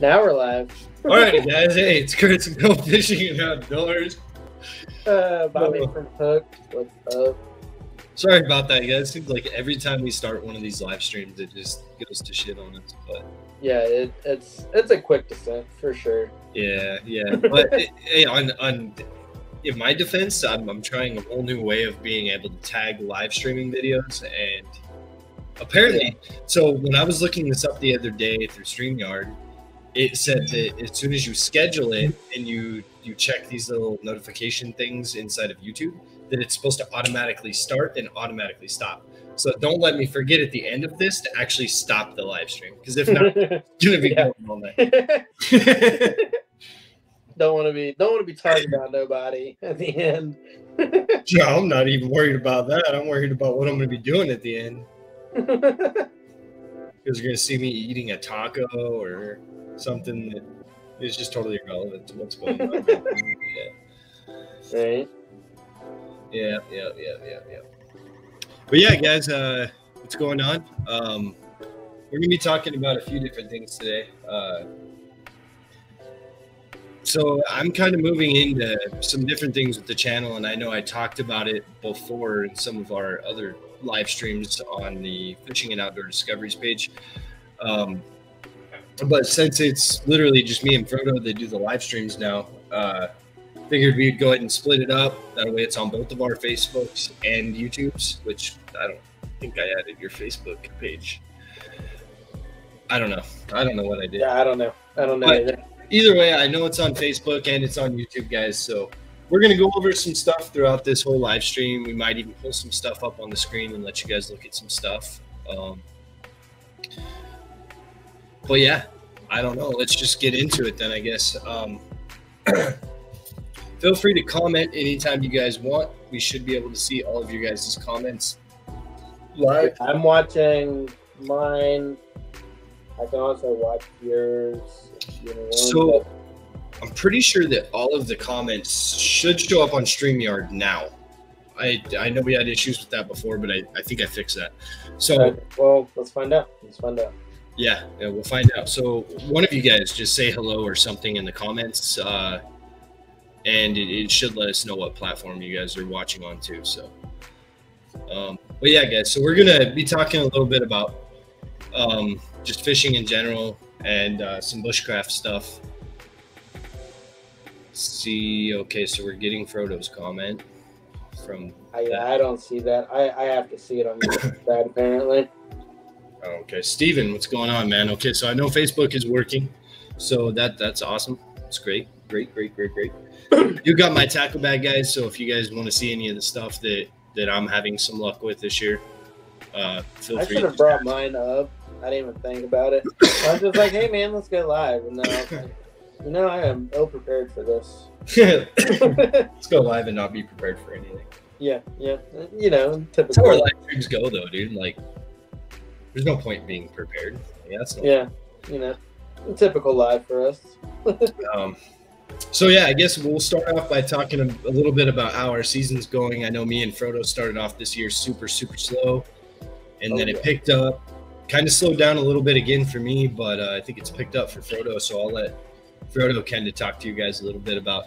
Now we're live. All right, guys. Hey, it's Chris and CO Fishing and Outdoors. Uh, Bobby Whoa. from Hook. What's up? Sorry about that, guys. Seems like every time we start one of these live streams, it just goes to shit on us. But Yeah, it, it's it's a quick descent for sure. yeah, yeah. But it, hey, on on in my defense, I'm, I'm trying a whole new way of being able to tag live streaming videos, and apparently, so when I was looking this up the other day through StreamYard, it said that as soon as you schedule it and you you check these little notification things inside of YouTube, that it's supposed to automatically start and automatically stop. So don't let me forget at the end of this to actually stop the live stream because if not, it's gonna be Yeah. going all night. don't want to be don't want to be talking about nobody at the end. No, I'm not even worried about that. I'm worried about what I'm gonna be doing at the end. Because you're gonna see me eating a taco or something that is just totally irrelevant to what's going on. yeah. right. Yeah, yeah, yeah, yeah, yeah. But yeah, guys, uh, what's going on? Um, we're gonna be talking about a few different things today. Uh, so I'm kind of moving into some different things with the channel, and I know I talked about it before in some of our other live streams on the Fishing and Outdoor Discoveries page. Um, but since it's literally just me and Frodo that do the live streams now, uh, figured we'd go ahead and split it up. That way it's on both of our Facebooks and YouTubes, which I don't think I added your Facebook page. I don't know. I don't know what I did. Yeah, I don't know. I don't know either. Either way, I know it's on Facebook and it's on YouTube, guys. So we're going to go over some stuff throughout this whole live stream. We might even pull some stuff up on the screen and let you guys look at some stuff. Um, but yeah, I don't know. Let's just get into it then, I guess. Um, feel free to comment anytime you guys want. We should be able to see all of your guys' comments live. I'm watching mine. I can also watch yours. you want, So I'm pretty sure that all of the comments should show up on StreamYard now. I, I know we had issues with that before, but I, I think I fixed that. So but- well, let's find out. Let's find out. yeah, yeah, we'll find out. So one of you guys just say hello or something in the comments, uh, and it, it should let us know what platform you guys are watching on too. So, um, but yeah, guys. So we're gonna be talking a little bit about um, just fishing in general and uh, some bushcraft stuff. See, okay, so we're getting Frodo's comment from. I, I don't see that. I, I have to see it on your side apparently. oh, Okay, Steven, what's going on, man? Okay, so I know Facebook is working, so that that's awesome. It's great, great, great, great, great. you got my tackle bag, guys. So if you guys want to see any of the stuff that that I'm having some luck with this year, uh, feel I free. should to have brought mine up. I didn't even think about it. I was just like, hey man, let's go live. And then I was like, you know, I am ill prepared for this. Let's go live and not be prepared for anything. yeah, yeah. You know, That's how our typical. live streams go, though, dude. Like, there's no point being prepared. Yeah, that's Yeah, you know, typical live for us. Um, so yeah, I guess we'll start off by talking a, a little bit about how our season's going. I know me and Frodo started off this year super super slow, and Oh, then it yeah. picked up, kind of slowed down a little bit again for me, but uh, I think it's picked up for Frodo. So I'll let Frodo kind to talk to you guys a little bit about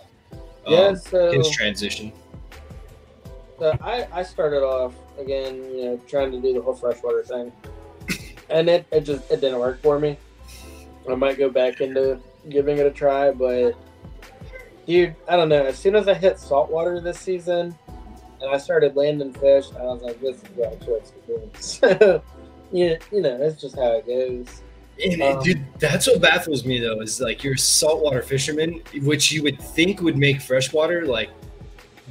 um, yeah, so, his transition. so I, I started off again, you know, trying to do the whole freshwater thing, and it, it just it didn't work for me. I might go back into giving it a try, but dude, I don't know. As soon as I hit saltwater this season, and I started landing fish, I was like, this is what I chose to do. So, you, you know, it's just how it goes. And, Um, dude, that's what baffles me though is like you're a saltwater fisherman, which you would think would make freshwater like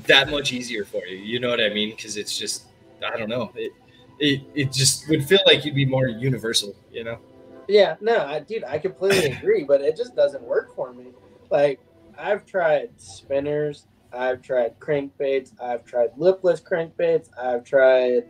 that much easier for you. You know what I mean? Because it's just I don't know. It it it just would feel like you'd be more universal. You know? Yeah, no, I, dude, I completely agree, but it just doesn't work for me. Like, I've tried spinners, I've tried crankbaits, I've tried lipless crankbaits, I've tried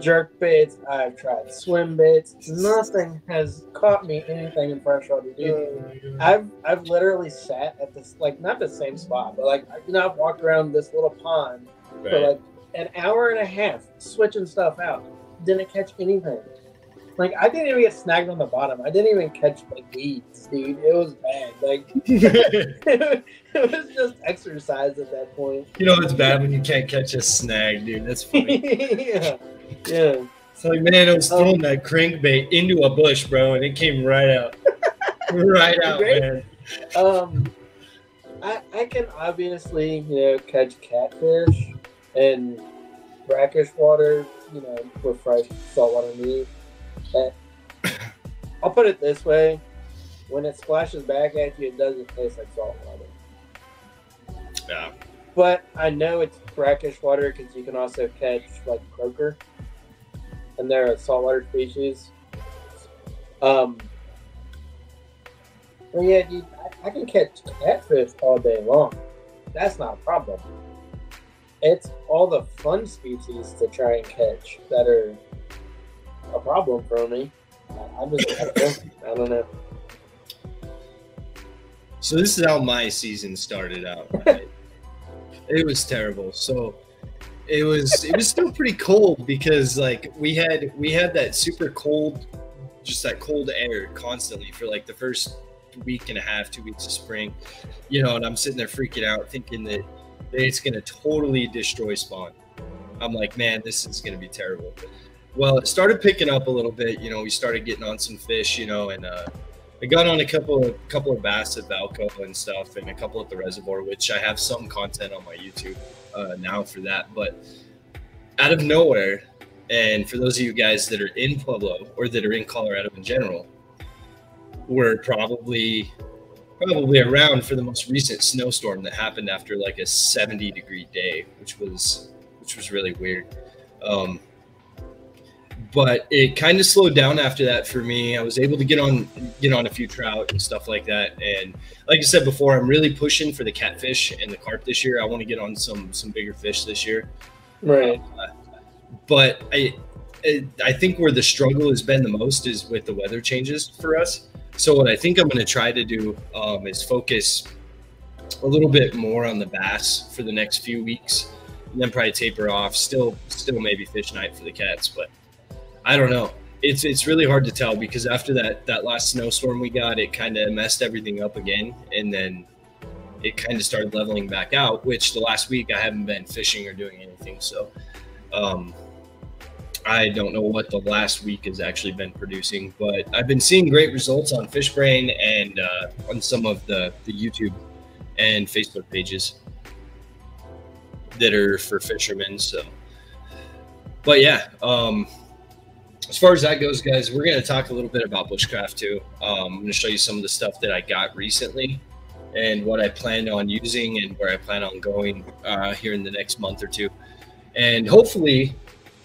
jerk baits, I've tried swim baits. Nothing has caught me anything in freshwater, dude. I've I've literally sat at this like not the same spot, but like you know I've walked around this little pond for like an hour and a half switching stuff out. Didn't catch anything. Like I didn't even get snagged on the bottom. I didn't even catch like weeds, dude. It was bad. Like it was just exercise at that point. You know it's bad when you can't catch a snag, dude. That's funny. yeah, yeah. It's like, man, I was throwing that crankbait into a bush, bro, and it came right out. right out, man. Um, I I can obviously you know catch catfish and brackish water, you know, with fresh saltwater meat. And I'll put it this way: when it splashes back at you, it doesn't taste like salt water. Yeah. But I know it's brackish water because you can also catch like croaker, and they're a saltwater species. Um, but yeah, dude, I, I can catch catfish all day long. That's not a problem. It's all the fun species to try and catch that are a problem for me. I, I just I don't know. I don't know. So this is how my season started out. Right? it was terrible. So it was it was still pretty cold because like we had we had that super cold, just that cold air constantly for like the first week and a half, two weeks of spring. You know, and I'm sitting there freaking out, thinking that, it's gonna totally destroy spawn. I'm like, man, this is gonna be terrible. Well, it started picking up a little bit. You know, we started getting on some fish. You know, and uh, I got on a couple of couple of bass at Valco and stuff, and a couple at the reservoir, which I have some content on my YouTube uh, now for that. But out of nowhere, and for those of you guys that are in Pueblo or that are in Colorado in general, we're probably probably around for the most recent snowstorm that happened after like a 70 degree day, which was which was really weird. Um, but it kind of slowed down after that for me. I was able to get on get on a few trout and stuff like that. And like I said before, I'm really pushing for the catfish and the carp this year. I want to get on some some bigger fish this year. Right. Uh, but I I think where the struggle has been the most is with the weather changes for us. So what I think I'm going to try to do um, is focus a little bit more on the bass for the next few weeks, and then probably taper off. Still, still maybe fish night for the cats, but I don't know. It's it's really hard to tell because after that that last snowstorm we got, it kind of messed everything up again, and then it kind of started leveling back out. Which the last week I haven't been fishing or doing anything, so. Um, I don't know what the last week has actually been producing, but I've been seeing great results on Fishbrain and uh, on some of the, the YouTube and Facebook pages that are for fishermen. So, but yeah, um, as far as that goes, guys, we're going to talk a little bit about bushcraft too. Um, I'm going to show you some of the stuff that I got recently and what I plan on using and where I plan on going uh, here in the next month or two. And hopefully,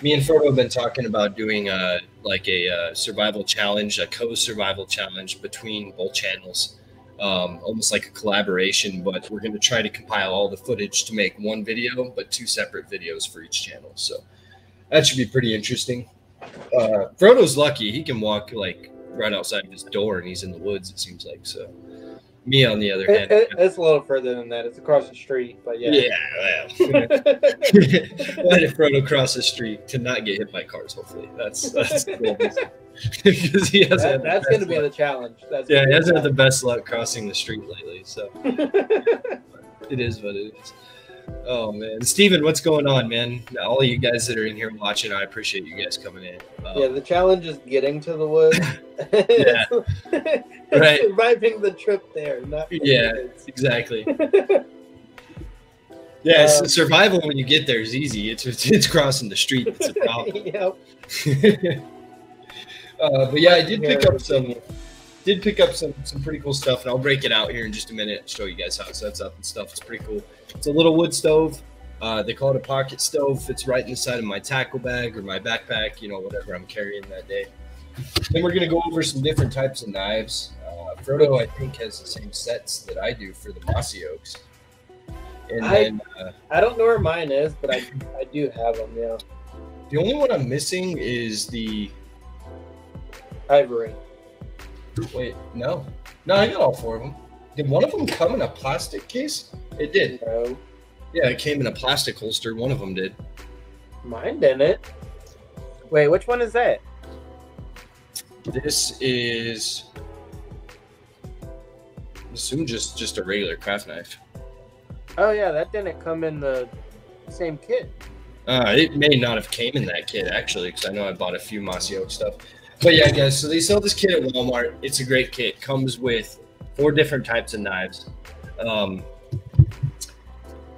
me and Frodo have been talking about doing a like a, uh survival challenge, a co-survival challenge between both channels, um, almost like a collaboration. But we're going to try to compile all the footage to make one video, but two separate videos for each channel. So that should be pretty interesting. Uh, Frodo's lucky; he can walk like right outside of his door, and he's in the woods. It seems like so. Me, on the other hand, it, it's a little further than that. It's across the street, but yeah. yeah, well, Why did Frodo cross the street to not get hit by cars? Hopefully, that's that's goal. because he hasn't. That- that's going to be luck. the challenge. That's yeah, he hasn't had the the best luck crossing the street lately. So it is what it is. Oh man, Steven, what's going on, man? All of you guys that are in here watching, I appreciate you guys coming in. Um, yeah, the challenge is getting to the woods. Yeah. it's Right. surviving the trip there, not Yeah. woods. exactly. Yeah, Um, survival when you get there is easy. It's it's, it's crossing the street that's a problem. yep. uh, but yeah, I did pick up some did pick up some some pretty cool stuff, and I'll break it out here in just a minute and show you guys how it sets up and stuff. It's pretty cool. It's a little wood stove. Uh, they call it a pocket stove. Fits right inside of my tackle bag or my backpack, you know, whatever I'm carrying that day. Then we're gonna go over some different types of knives. Uh, Frodo, I think, has the same sets that I do for the mossy oaks. And I- then uh, I don't know where mine is, but I I do have them. Yeah, the only one I'm missing is the ivory. Wait, no, no, I got all four of them. Did one of them come in a plastic case? It did. No, Yeah, it came in a plastic holster. One of them did. mine didn't. Wait, which one is that? This is I assume just just a regular craft knife. Oh yeah, that didn't come in the same kit. Uh, it may not have came in that kit actually, because I know I bought a few Oak stuff. But yeah, guys, so they sell this kit at Walmart. It's a great kit. Comes with four different types of knives. Um,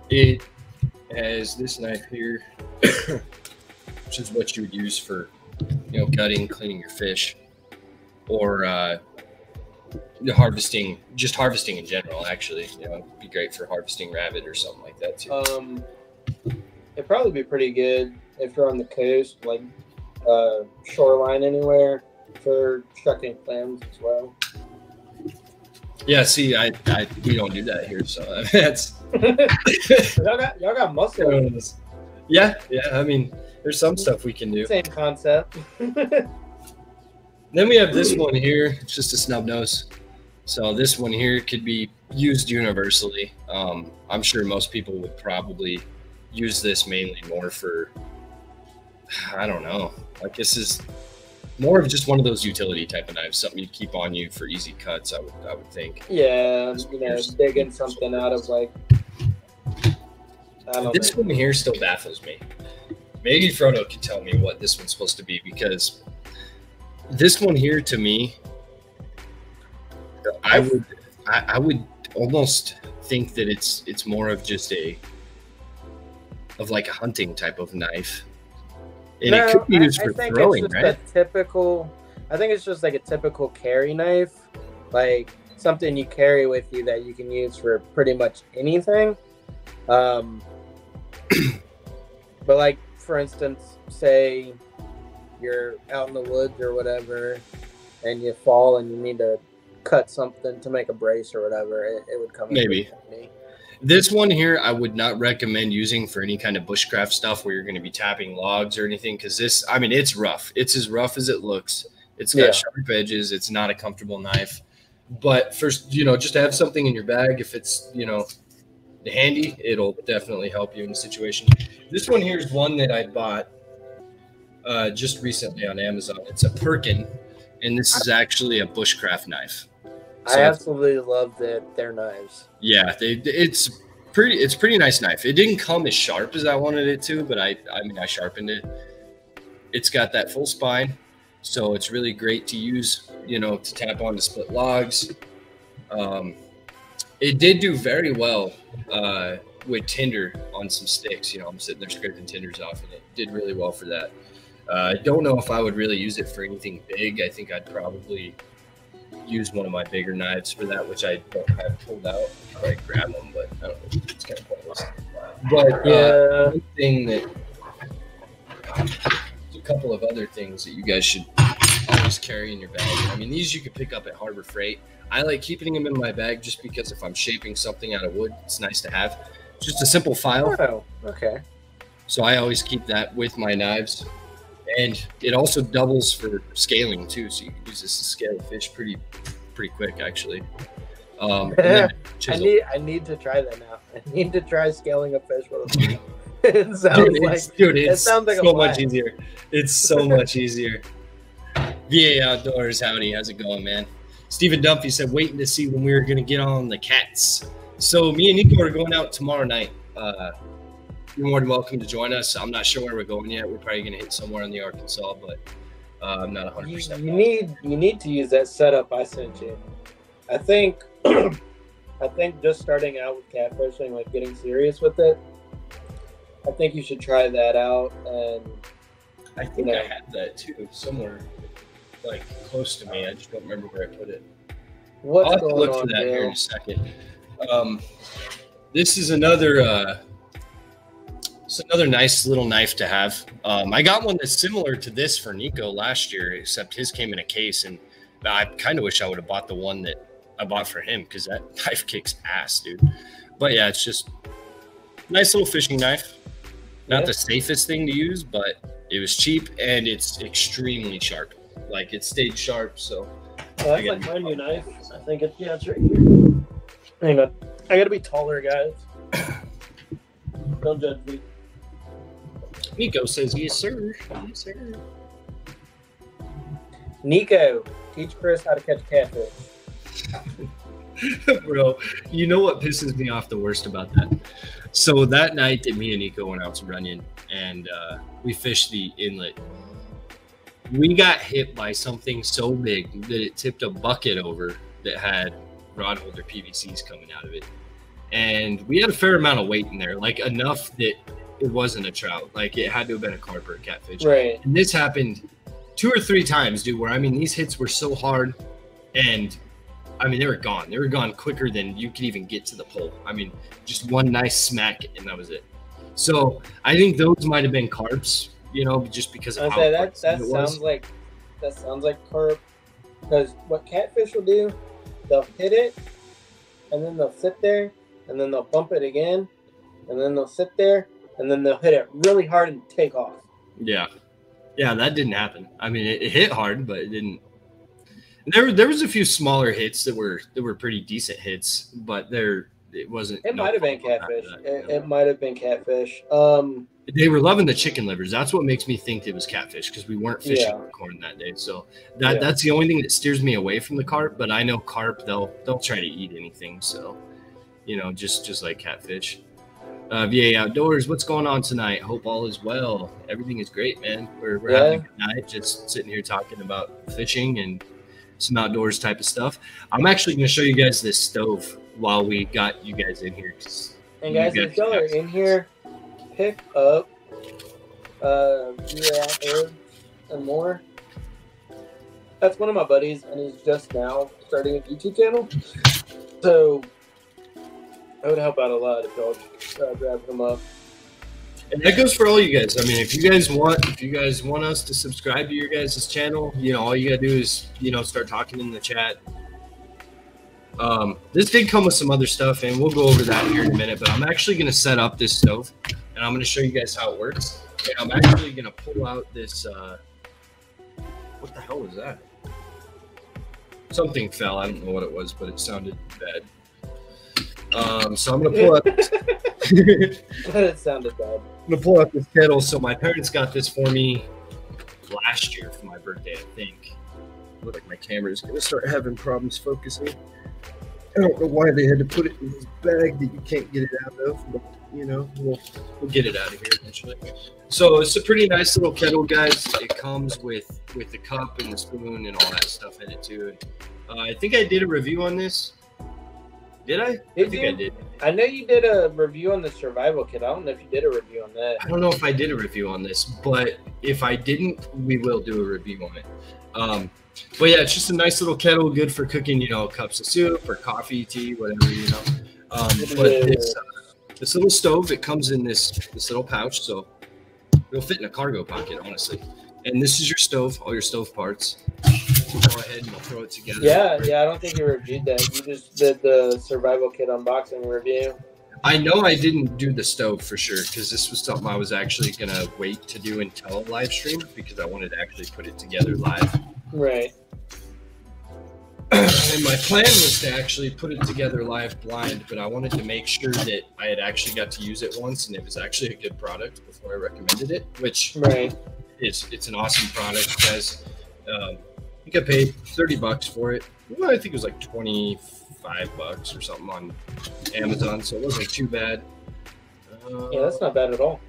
it has this knife here, which is what you would use for, you know, gutting, cleaning your fish, or uh, harvesting, just harvesting in general. Actually, you know, it'd be great for harvesting rabbit or something like that too. Um, it'd probably be pretty good if you're on the coast, like uh, shoreline anywhere, for shucking clams as well. Yeah, see, I, I we don't do that here, so that's y'all got y'all got muscle. yeah, yeah. I mean, there's some stuff we can do. Same concept. then we have this one here. It's just a snub nose. So this one here could be used universally. Um, I'm sure most people would probably use this mainly more for I don't know. Like this is more of just one of those utility type of knives, something you'd keep on you for easy cuts. I would, I would think. Yeah, you know, digging something out of like. this know. one here still baffles me. Maybe Frodo can tell me what this one's supposed to be because this one here to me, I would, I, I would almost think that it's it's more of just a of like a hunting type of knife and no, it could be used I, for I think throwing, it's just right? A typical. I think it's just like a typical carry knife, like something you carry with you that you can use for pretty much anything. Um, but like for instance, say you're out in the woods or whatever, and you fall and you need to cut something to make a brace or whatever, it, it would come. Maybe. This one here, I would not recommend using for any kind of bushcraft stuff where you're going to be tapping logs or anything. Because this, I mean, it's rough. It's as rough as it looks. It's got yeah. sharp edges. It's not a comfortable knife. But first, you know, just have something in your bag. If it's, you know, handy, it'll definitely help you in the situation. This one here is one that I bought uh, just recently on Amazon. It's a Perkin, and this is actually a bushcraft knife. So I absolutely love the, their knives. Yeah, they it's pretty it's pretty nice knife. It didn't come as sharp as I wanted it to, but I I mean I sharpened it. It's got that full spine, so it's really great to use, you know, to tap on to split logs. Um, it did do very well uh, with tinder on some sticks. You know, I'm sitting there scraping tinders off, and it did really well for that. Uh, I don't know if I would really use it for anything big. I think I'd probably use one of my bigger knives for that, which I don't have pulled out. I grab them, but I don't know. It's kind of pointless. But uh, yeah, thing that a couple of other things that you guys should always carry in your bag. I mean, these you can pick up at Harbor Freight. I like keeping them in my bag just because if I'm shaping something out of wood, it's nice to have. Just a simple file. Oh, okay. So I always keep that with my knives and it also doubles for scaling too. So you can use this to scale fish pretty, pretty quick actually. Um, I need I need to try that now. I need to try scaling a fish with a it sounds dude, like dude, it's it sounds like so much easier. It's so much easier. VA Outdoors, howdy, how's it going, man? Stephen Dumpy said, waiting to see when we were gonna get on the cats. So me and Nico are going out tomorrow night. Uh, you're more than welcome to join us. I'm not sure where we're going yet. We're probably going to hit somewhere in the Arkansas, but uh, I'm not 100. You, percent you need you need to use that setup I sent you. I think I think just starting out with catfishing, like getting serious with it. I think you should try that out. And I think you know, I had that too somewhere, like close to me. I just don't remember where I put it. What's I'll have to look for that here in a second. Um, this is another. Uh, it's another nice little knife to have. Um, I got one that's similar to this for Nico last year, except his came in a case, and I kind of wish I would have bought the one that I bought for him because that knife kicks ass, dude. But yeah, it's just nice little fishing knife. Not yeah. the safest thing to use, but it was cheap and it's extremely sharp. Like it stayed sharp, so. Oh, that's like my new knife. I think it's yeah, it's right here. Hang on, I gotta be taller, guys. Don't judge me. Nico says, yes, sir. Yes, sir. Nico, teach Chris how to catch a catfish. Bro, you know what pisses me off the worst about that? So that night that me and Nico went out to Runyon and uh, we fished the inlet, we got hit by something so big that it tipped a bucket over that had rod holder PVCs coming out of it. And we had a fair amount of weight in there, like enough that it wasn't a trout. Like it had to have been a carp or a catfish. Right. And this happened two or three times, dude, where I mean, these hits were so hard and I mean, they were gone. They were gone quicker than you could even get to the pole. I mean, just one nice smack and that was it. So I think those might have been carps, you know, just because of I how say that that it was. sounds like that sounds like carp. Because what catfish will do, they'll hit it, and then they'll sit there, and then they'll bump it again, and then they'll sit there, and then they'll hit it really hard and take off. Yeah, yeah, that didn't happen. I mean, it, it hit hard, but it didn't. There, there was a few smaller hits that were that were pretty decent hits, but there it wasn't. It no might have been catfish. that, It, it might have been catfish. Um, They were loving the chicken livers. That's what makes me think it was catfish because we weren't fishing Yeah. corn that day. So that Yeah. that's the only thing that steers me away from the carp. But I know carp they'll they'll try to eat anything. So you know, just just like catfish. Uh, VA Outdoors, what's going on tonight? Hope all is well. Everything is great, man. We're, we're having a good night, just sitting here talking about fishing and some outdoors type of stuff. I'm actually going to show you guys this stove while we got you guys in here. and guys, if y'all are in here, pick up uh, VA Outdoors and more. That's one of my buddies, and he's just now starting a YouTube channel. So it would help out a lot if y'all uh, grab him up. And that goes for all you guys. I mean, if you guys want, if you guys want us to subscribe to your guys' channel, you know, all you gotta do is, you know, start talking in the chat. Um, this did come with some other stuff, and we'll go over that here in a minute. But I'm actually gonna set up this stove, and I'm gonna show you guys how it works. And I'm actually gonna pull out this. Uh, what the hell was that? Something fell. I don't know what it was, but it sounded bad. Um, so I'm gonna pull out. But it sounded bad. I'm gonna pull out this kettle. So my parents got this for me last year for my birthday, I think. Look like my camera is gonna start having problems focusing. I don't know why they had to put it in this bag that you can't get it out of, but you know, we'll we'll get it out of here eventually. So it's a pretty nice little kettle, guys. It comes with with the cup and the spoon and all that stuff in it too. Uh, I think I did a review on this. Did I? I think you? I did. I know you did a review on the survival kit. I don't know if you did a review on that. I don't know if I did a review on this, but if I didn't, we will do a review on it. Um, but yeah, it's just a nice little kettle, good for cooking, you know, cups of soup or coffee, tea, whatever, you know. Um, but this, uh, this little stove, it comes in this this little pouch, so it'll fit in a cargo pocket, honestly. And this is your stove, all your stove parts. Go ahead and we'll throw it together. Yeah, yeah. I don't think you reviewed that. You just did the survival kit unboxing review. I know I didn't do the stove for sure because this was something I was actually gonna wait to do until a live stream because I wanted to actually put it together live. Right. and my plan was to actually put it together live blind, but I wanted to make sure that I had actually got to use it once and it was actually a good product before I recommended it, which Right. Is it's an awesome product, guys. Um, I think I paid 30 bucks for it. Well, I think it was like 25 bucks or something on Amazon, so it wasn't too bad. Uh, Yeah, that's not bad at all.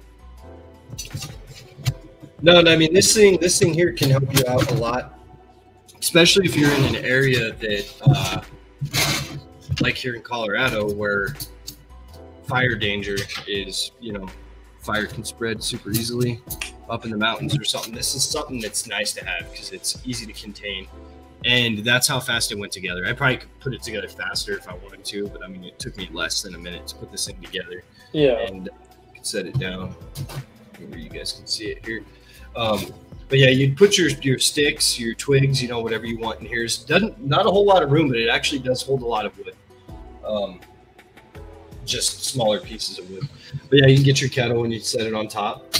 No, no, I mean this thing. This thing here can help you out a lot, especially if you're in an area that, uh, like here in Colorado, where fire danger is, you know, fire can spread super easily up in the mountains or something. This is something that's nice to have because it's easy to contain, and that's how fast it went together. I probably could put it together faster if I wanted to, but I mean, it took me less than a minute to put this thing together Yeah. and I set it down where you guys can see it here. Um, but yeah, you'd put your your sticks, your twigs, you know, whatever you want in here. It doesn't not a whole lot of room, but it actually does hold a lot of wood. Um, just smaller pieces of wood. But yeah, you can get your kettle and you set it on top.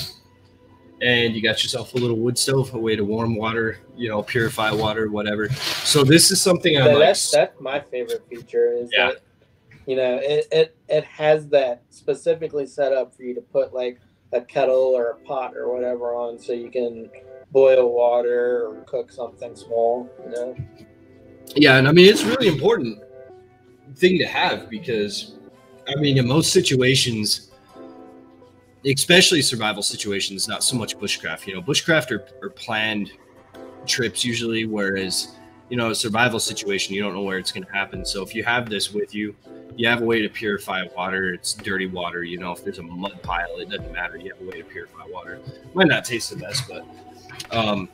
And you got yourself a little wood stove, a way to warm water, you know, purify water, whatever. So this is something I That- like. that's that's my favorite feature is Yeah. that you know it, it it has that specifically set up for you to put like a kettle or a pot or whatever on so you can boil water or cook something small. You know. Yeah, and I mean it's really important thing to have because I mean in most situations, especially survival situations, not so much bushcraft. You know, bushcraft are, are planned trips usually, whereas you know a survival situation you don't know where it's going to happen. So if you have this with you, you have a way to purify water. It's dirty water. You know, if there's a mud pile, it doesn't matter. You have a way to purify water. Might not taste the best, but um,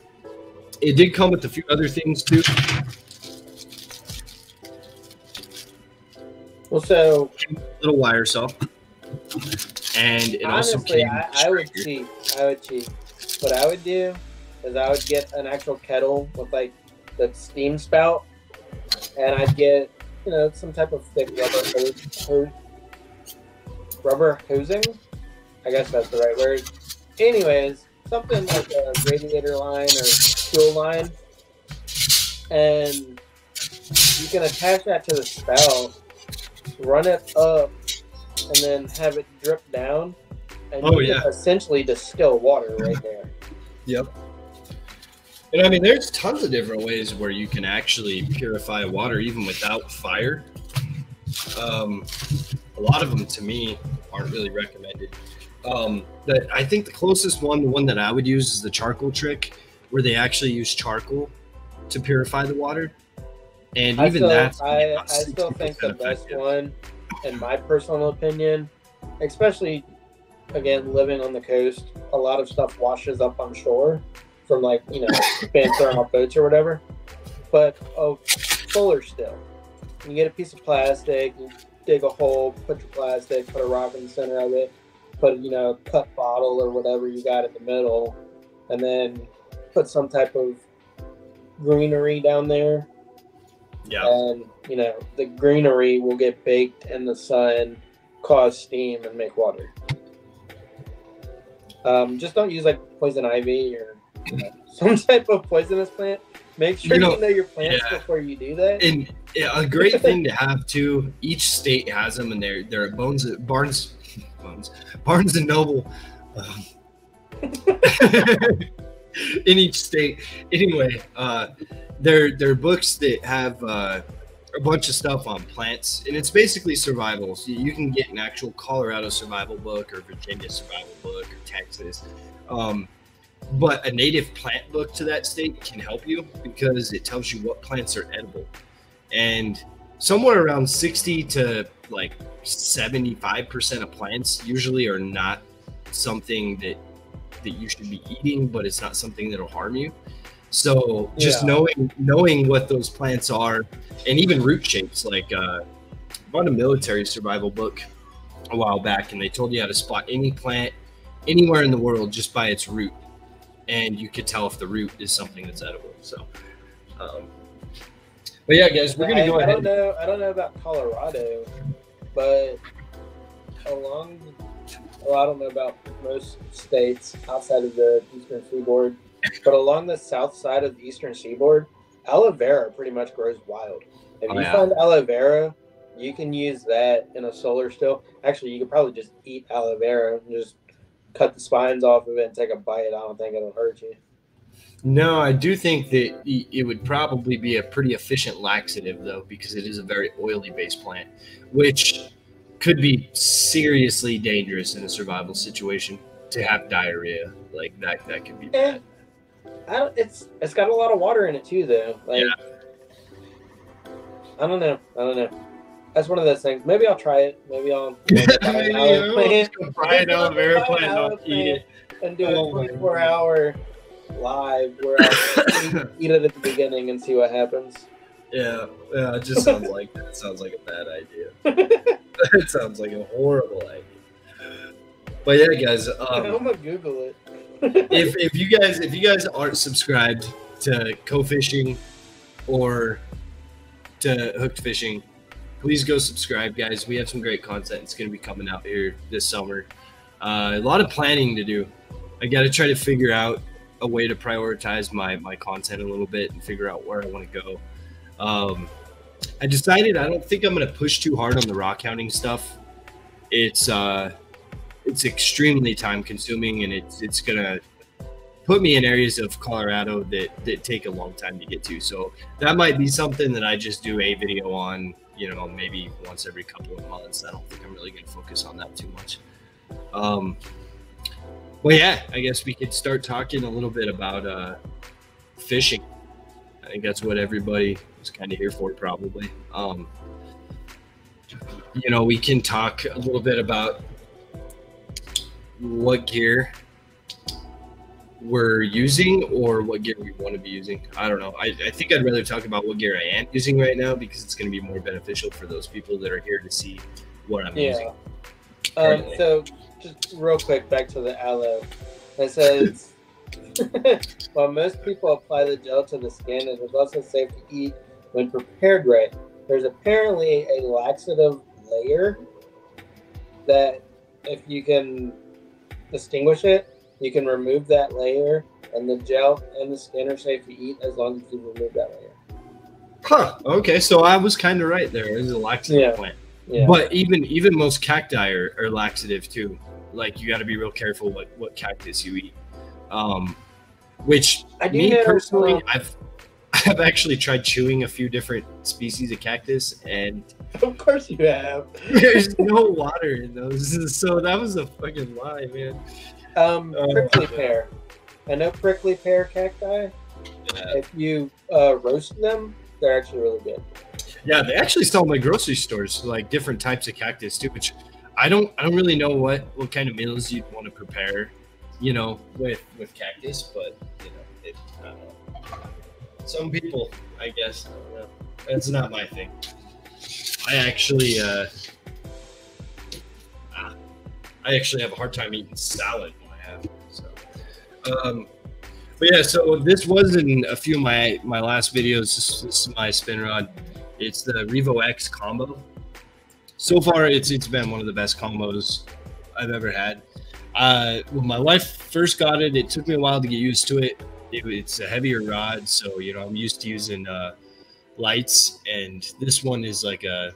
it did come with a few other things too. Well, so little wire saw, and it also honestly, came. I, I would cheat. I would cheat. What I would do is I would get an actual kettle with like the steam spout, and I'd get you know some type of thick rubber hose, hose rubber hosing. I guess that's the right word. Anyways, something like a radiator line or fuel line, and you can attach that to the spout, run it up, and then have it drip down, and Oh, you yeah. essentially distill water right there. Yep. And I mean, there's tons of different ways where you can actually purify water even without fire. Um, a lot of them, to me, aren't really recommended. Um, but I think the closest one, the one that I would use, is the charcoal trick, where they actually use charcoal to purify the water. And I even still, that's I, I still think the best effective. one, in my personal opinion, especially again living on the coast, a lot of stuff washes up on shore from like you know being thrown off boats or whatever. But oh, solar still, you get a piece of plastic, you dig a hole, put your plastic, put a rock in the center of it, put you know a cut bottle or whatever you got in the middle, and then put some type of greenery down there Yeah. and you know the greenery will get baked in the sun, cause steam, and make water. Um, just don't use like poison ivy or you know, some type of poisonous plant. Make sure You you know, know, your plants yeah. before you do that. And yeah, a great thing to have too. Each state has them, and they're they're at Bones Barnes Bones Barnes and Noble. um, in each state, anyway, uh, they're they're books that have uh, a bunch of stuff on plants, and it's basically survival. So you can get an actual Colorado survival book, or Virginia survival book, or Texas. Um, but a native plant book to that state can help you because it tells you what plants are edible and somewhere around 60 to like 75% of plants usually are not something that that you should be eating but it's not something that'll harm you so just Yeah. knowing knowing what those plants are and even root shapes like uh I bought a military survival book a while back and they told you how to spot any plant anywhere in the world just by its root and you could tell if the root is something that's edible so um but yeah guys we're gonna I, go I ahead don't know. I don't know about Colorado, but along. Well, I don't know about most states outside of the eastern seaboard, but along the south side of the eastern seaboard, aloe vera pretty much grows wild. If Oh, you yeah. find aloe vera, you can use that in a solar still. Actually, you could probably just eat aloe vera and just cut the spines off of it and take a bite. I don't think it'll hurt you. No, I do think that it would probably be a pretty efficient laxative, though, because it is a very oily based plant, which could be seriously dangerous in a survival situation to have diarrhea. Like that, that could be Eh, bad. I don't, it's it's got a lot of water in it too, though. Like, I don't know. I don't know. That's one of those things. Maybe I'll try it. Maybe I'll you know, buy an aloe plant Buy an aloe vera an plant, aloe don't eat it. and do Oh a my 24 hour live where I eat, eat it at the beginning and see what happens. Yeah, yeah, it just sounds like that sounds like a bad idea. it sounds like a horrible idea. But yeah, guys, I'm um, gonna Google it. If if you guys if you guys aren't subscribed to Co Fishing or to Hooked Fishing, please go subscribe, guys. We have some great content. It's going to be coming out here this summer. Uh, a lot of planning to do. I got to try to figure out a way to prioritize my my content a little bit and figure out where I want to go. Um, I decided I don't think I'm going to push too hard on the rock hounding stuff. It's uh, it's extremely time consuming and it's it's gonna put me in areas of Colorado that that take a long time to get to. So that might be something that I just do a video on, you know, maybe once every couple of months. I don't think I'm really to focus on that too much. Um, well, yeah, I guess we could start talking a little bit about uh, fishing. I think that's what everybody is kind of here for, probably. Um, you know, we can talk a little bit about what gear we're using or what gear we want to be using. I don't know. I, I think I'd rather talk about what gear I am using right now because it's going to be more beneficial for those people that are here to see what I'm Yeah. using. Um, so just real quick back to the aloe. It says while most people apply the gel to the skin, it is also safe to eat when prepared right. There's apparently a laxative layer that if you can distinguish it, you can remove that layer and the gel and the skin are safe to eat as long as you remove that layer. Huh. Okay, so I was kind of right there. It's a laxative Yeah. plant. Yeah. But even even most cacti are, are laxative too. Like you got to be real careful what what cactus you eat. Um, which I do me personally, uh, I've I've actually tried chewing a few different species of cactus, and of course you have. there's no water in those. So that was a fucking lie, man. Um, Oh. prickly pear. I know prickly pear cacti. Yeah. If you uh, roast them, they're actually really good. Yeah, they actually sell at grocery stores, like different types of cactus too. Which I don't, I don't really know what what kind of meals you'd want to prepare, you know, with with cactus. But you know, it, I. Some people, I guess, I. It's not my thing. I actually, uh, I actually have a hard time eating salad when I have. So, um, but yeah, so this was in a few of my my last videos. This, this is my spin rod. It's the Revo X combo. So far, it's it's been one of the best combos I've ever had. Uh, when my wife first got it, it took me a while to get used to it. it it's a heavier rod, so you know I'm used to using uh, lights, and this one is like a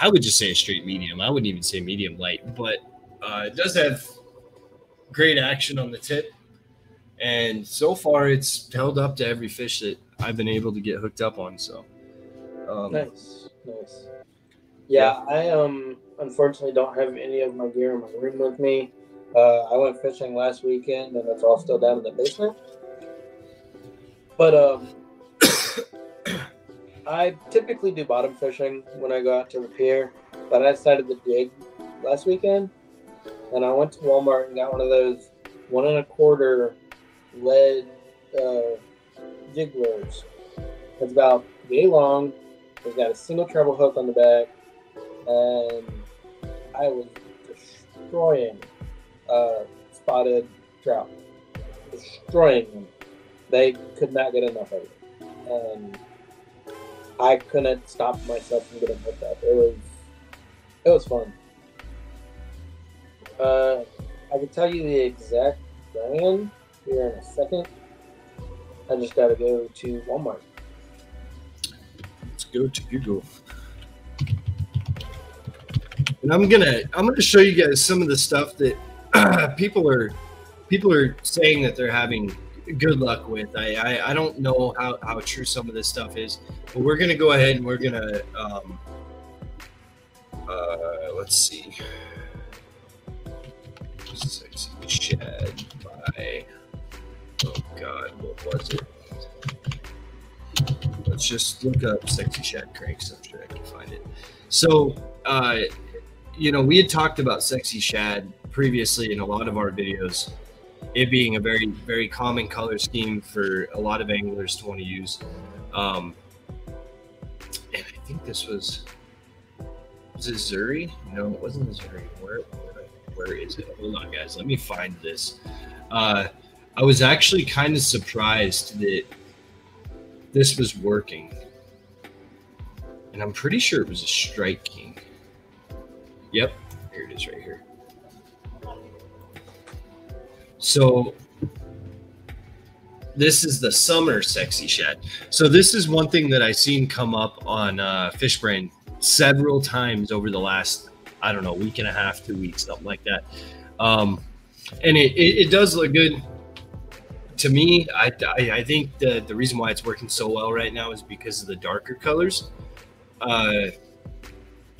I would just say a straight medium. I wouldn't even say medium light, but uh, it does have great action on the tip. And so far, it's held up to every fish that I've been able to get hooked up on. So, um, Nice, nice. Yeah, I um unfortunately don't have any of my gear in my room with me. Uh, I went fishing last weekend, and it's all still down in the basement. But um, I typically do bottom fishing when I go out to the pier, but I decided to dig last weekend, and I went to Walmart and got one of those one and a quarter lead uh. It's about yay long. It's got a single treble hook on the back, and I was destroying uh, spotted trout, destroying them. They could not get enough of it, and I couldn't stop myself from getting hooked up. It was it was fun. Uh, I can tell you the exact brand here in a second. I just got to go to Walmart. let's go to Google. And I'm gonna I'm gonna show you guys some of the stuff that people are people are saying that they're having good luck with. I, I I don't know how how true some of this stuff is, but we're gonna go ahead and we're gonna um uh let's see. Sexy Shad by oh god, what was it? Let's just look up sexy shad cranks. I'm sure I can find it. So, uh, you know, we had talked about sexy shad previously in a lot of our videos. It being a very, very common color scheme for a lot of anglers to want to use. Um, and I think this was was it Zuri? No, it wasn't Zuri. Where, where, where is it? Hold on, guys. Let me find this. Uh, I was actually kind of surprised that this was working. And I'm pretty sure it was a Strike King. Yep, here it is right here. So this is the summer sexy shad. So this is one thing that I've seen come up on uh, Fishbrain several times over the last, I don't know, week and a half, two weeks, something like that. Um, and it, it, it does look good. to me, I, I, I think the the reason why it's working so well right now is because of the darker colors. Uh,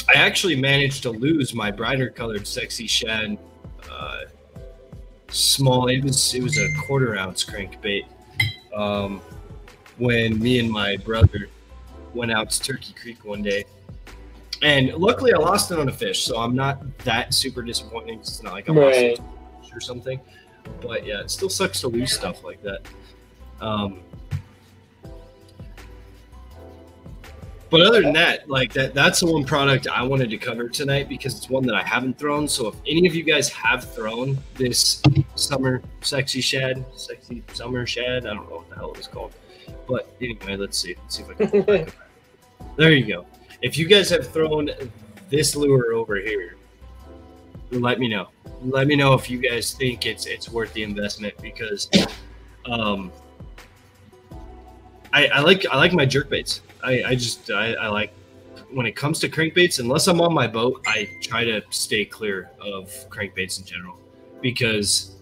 I actually managed to lose my brighter colored sexy shad uh, small. It was it was a quarter ounce crankbait. Um, when me and my brother went out to Turkey Creek one day, and luckily I lost it on a fish, so I'm not that super disappointed. It's not like I lost Right. or something. But yeah, it still sucks to lose stuff like that. Um, but other than that, like that, that's the one product I wanted to cover tonight because it's one that I haven't thrown. So if any of you guys have thrown this summer sexy shad, sexy summer shad, I don't know what the hell it was called. But anyway, let's see. Let's see if I can. pull it back up. there you go. If you guys have thrown this lure over here, let me know. Let me know if you guys think it's it's worth the investment because um I, I like I like my jerk baits. I, I just I, I like when it comes to crankbaits, unless I'm on my boat, I try to stay clear of crankbaits in general because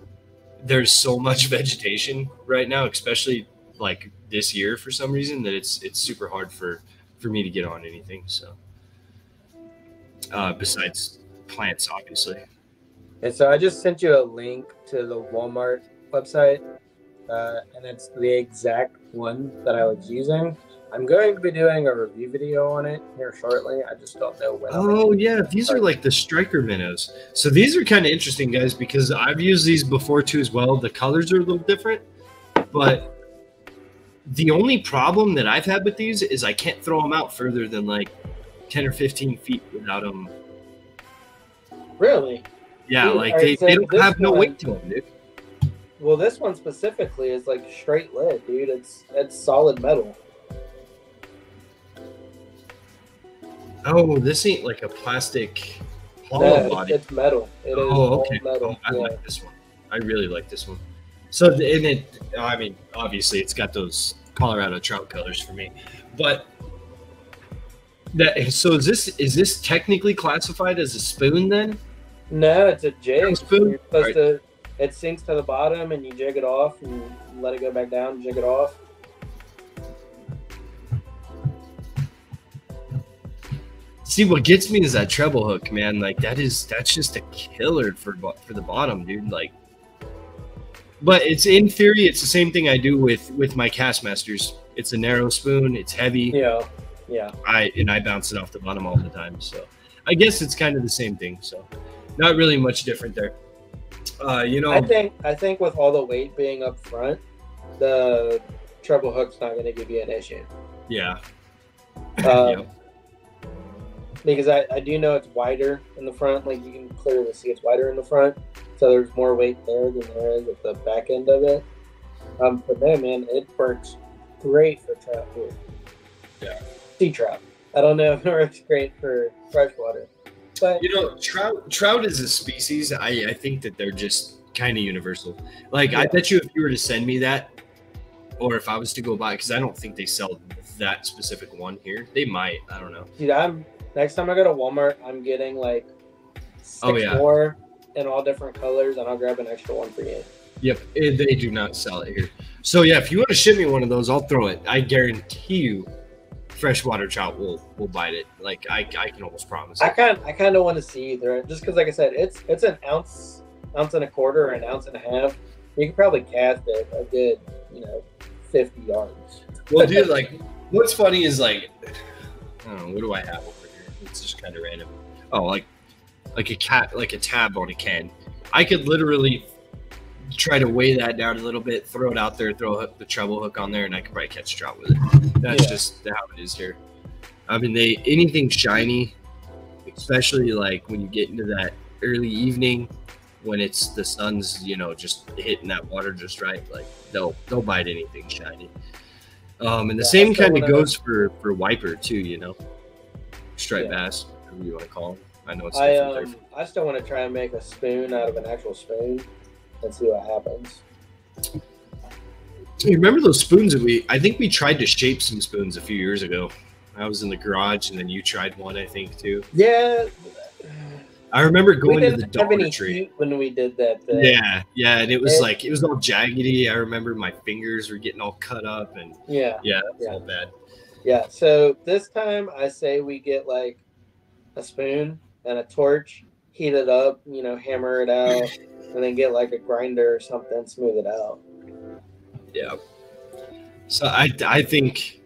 there's so much vegetation right now, especially like this year for some reason that it's it's super hard for for me to get on anything. So uh, besides plants, obviously. And so I just sent you a link to the Walmart website, uh, and it's the exact one that I was using. I'm going to be doing a review video on it here shortly. I just don't know when. Oh yeah, these are like the striker minnows. So these are kind of interesting, guys, because I've used these before too as well. The colors are a little different, but the only problem that I've had with these is I can't throw them out further than like ten or fifteen feet without them. Really? Yeah, Dude, like alright, they, so they don't have no weight to them, dude. Well, this one specifically is like straight lead, dude. It's it's solid metal. Oh, this ain't like a plastic hollow No, body. it's metal. It is oh, okay. metal. Oh, I yeah. like this one. I really like this one. So, and it, I mean, obviously, it's got those Colorado trout colors for me, but that. So, is this is this technically classified as a spoon then? No, it's a jig. Spoon? You're supposed to. It sinks to the bottom, and you jig it off, and let it go back down. Jig it off. See, what gets me is that treble hook, man. Like that is that's just a killer for for the bottom, dude. Like, but it's in theory, it's the same thing I do with with my Kastmasters. It's a narrow spoon. It's heavy. Yeah, yeah. I and I bounce it off the bottom all the time. So I guess it's kind of the same thing. So not really much different there. Uh, you know, I think I think with all the weight being up front, the treble hook's not going to give you an issue. yeah, Um, Yep. Because I, I do know it's wider in the front. Like you can clearly see it's wider in the front. So there's more weight there than there is at the back end of it. Um, but no, man, it works great for trout here. Yeah. Sea trout. I don't know if it works great for freshwater. But you know, trout trout is a species. I I think that they're just kind of universal. Like I bet you, if you were to send me that, or if I was to go buy, because I don't think they sell that specific one here. They might. I don't know. dude, I'm next time I go to Walmart, I'm getting like six Oh, yeah. more in all different colors, and I'll grab an extra one for you. Yep, eh, they do not sell it here. So yeah, if you want to ship me one of those, I'll throw it. I guarantee you, freshwater trout will will bite it. Like I, I can almost promise. I kind I kind of want to see it, just because, like I said, it's it's an ounce, ounce and a quarter, or an ounce and a half. You could probably cast it a good, you know, fifty yards. Well, dude, like, what's funny is like, I don't know, what do I have? It's just kind of random. Oh, like, like a cat, like a tab on a can. I could literally try to weigh that down a little bit, throw it out there, throw hook, the treble hook on there, and I could probably catch a trout with it. That's Yeah. just how it is here. I mean, they anything shiny, especially like when you get into that early evening when it's the sun's you know just hitting that water just right like they'll they'll bite anything shiny um and the Yeah, same kind of goes for for wiper too you know striped Yeah. bass whatever you want to call them i know it's I um I still want to try and make a spoon out of an actual spoon and see what happens. you remember those spoons that we i think we tried to shape some spoons a few years ago i was in the garage and then you tried one i think too Yeah, I remember going to the Dollar Tree. when we did that. Thing. Yeah, yeah, and it was like it was all jaggedy. I remember my fingers were getting all cut up, and yeah, yeah, Yeah. all bad. Yeah. So this time I say we get like a spoon and a torch, heat it up, you know, hammer it out, and then get like a grinder or something, smooth it out. Yeah. So I I think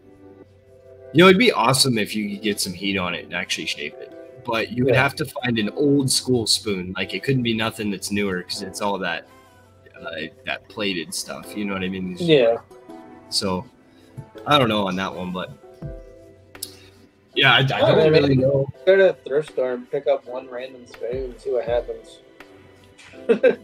you know it'd be awesome if you could get some heat on it and actually shape it. But you would Yeah. have to find an old school spoon. Like it couldn't be nothing that's newer because it's all that uh, that plated stuff. You know what I mean? Yeah. So I don't know on that one, but yeah, I, I don't I mean- really know. Go to a thrift store and pick up one random spoon, see what happens.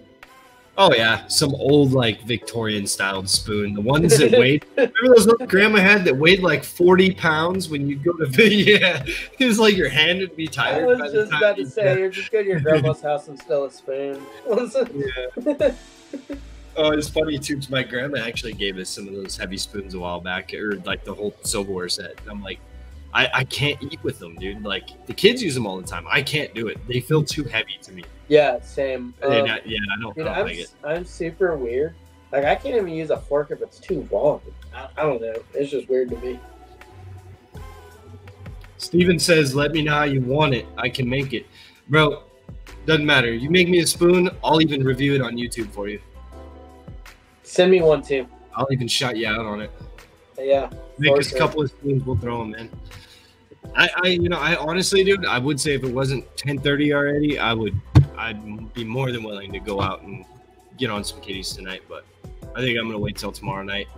Oh yeah, some old like Victorian styled spoon. The ones that weighed. Remember those ones grandma had that weighed like forty pounds when you'd go to yeah. It was like your hand would be I tired. by was the just time about to say, you're just go to your grandma's house and steal a spoon. Yeah. Oh, it's funny too. 'cause My grandma actually gave us some of those heavy spoons a while back, or like the whole silverware set. I'm like, I, I can't eat with them, dude. Like the kids use them all the time. I can't do it. They feel too heavy to me. yeah, same. And Um, yeah, I don't, Dude, I don't I'm, like it. I'm super weird. Like I can't even use a fork if it's too long. I, I don't know. It's just weird to me. Steven says, "Let me know how you want it. I can make it, bro. Doesn't matter. You make me a spoon. I'll even review it on YouTube for you. Send me one too. I'll even shout you out on it. Yeah. Make us a couple of spoons. We'll throw them in. I, I, you know, I honestly, dude, I would say if it wasn't 10:30 already, I would, I'd be more than willing to go out and get on some kitties tonight. But I think I'm gonna wait till tomorrow night.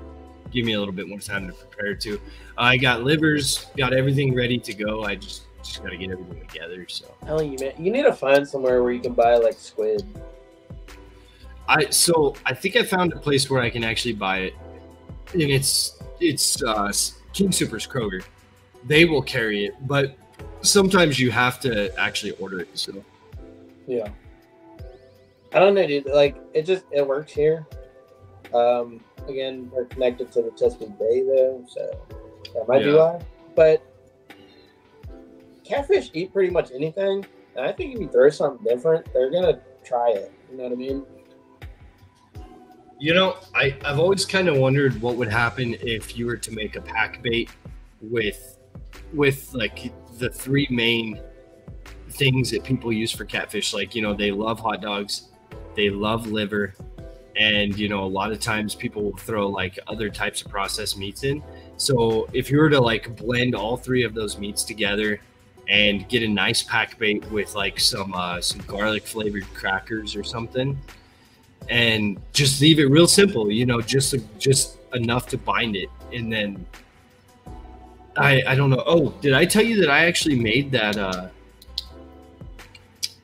Give me a little bit more time to prepare too. I got livers, got everything ready to go. I just, just gotta get everything together. So. Hell, you man, you need to find somewhere where you can buy like squid. I so I think I found a place where I can actually buy it, and it's it's uh, King Soopers Kroger. They will carry it, but sometimes you have to actually order it. So Yeah. I don't know, dude. Like it just it works here. Um, again, we're connected to the Chesapeake Bay though, so that might be why. But catfish eat pretty much anything, and I think if you throw something different, they're gonna try it. You know what I mean? You know, I I've always kind of wondered what would happen if you were to make a pack bait with with like the three main things that people use for catfish. Like you know, they love hot dogs, they love liver, and you know, a lot of times people will throw like other types of processed meats in. So if you were to like blend all three of those meats together and get a nice pack bait with like some uh, some garlic flavored crackers or something and just leave it real simple you know just just enough to bind it and then i i don't know oh did i tell you that i actually made that uh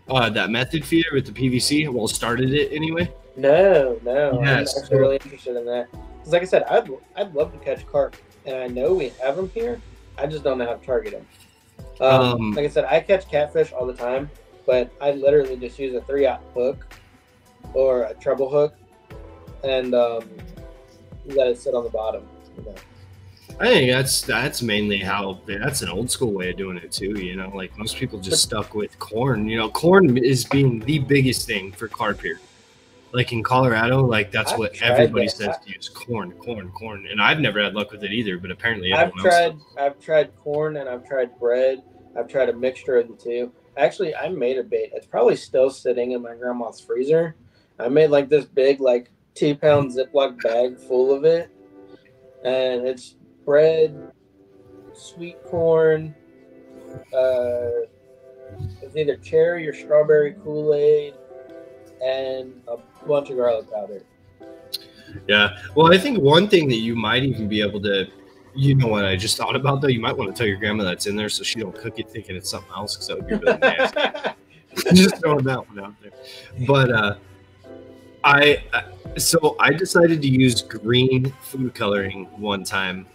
uh that method feeder with the pvc well started it anyway No, no. Yeah, I'm so- actually really interested in that. Because, like I said, I'd I'd love to catch carp, and I know we have them here. I just don't know how to target them. Um, Um, like I said, I catch catfish all the time, but I literally just use a three aught hook or a treble hook, and um, let it sit on the bottom. You know? i think that's that's mainly how that's an old school way of doing it too you know like most people just stuck with corn you know corn is being the biggest thing for carp here like in colorado like that's I've what everybody that. says to use corn corn corn and i've never had luck with it either but apparently I've tried I've tried corn and I've tried bread. I've tried a mixture of the two. Actually, I made a bait. It's probably still sitting in my grandma's freezer. I made like this big, like two pound Ziploc bag full of it, and it's bread, sweet corn. Uh, it's either cherry or strawberry Kool Aid, and a bunch of garlic powder. Yeah. Well, I think one thing that you might even be able to, you know, what I just thought about though, you might want to tell your grandma that's in there so she don't cook it thinking it's something else because that would be really nasty. just throwing that one out there. But uh, I, so I decided to use green food coloring one time,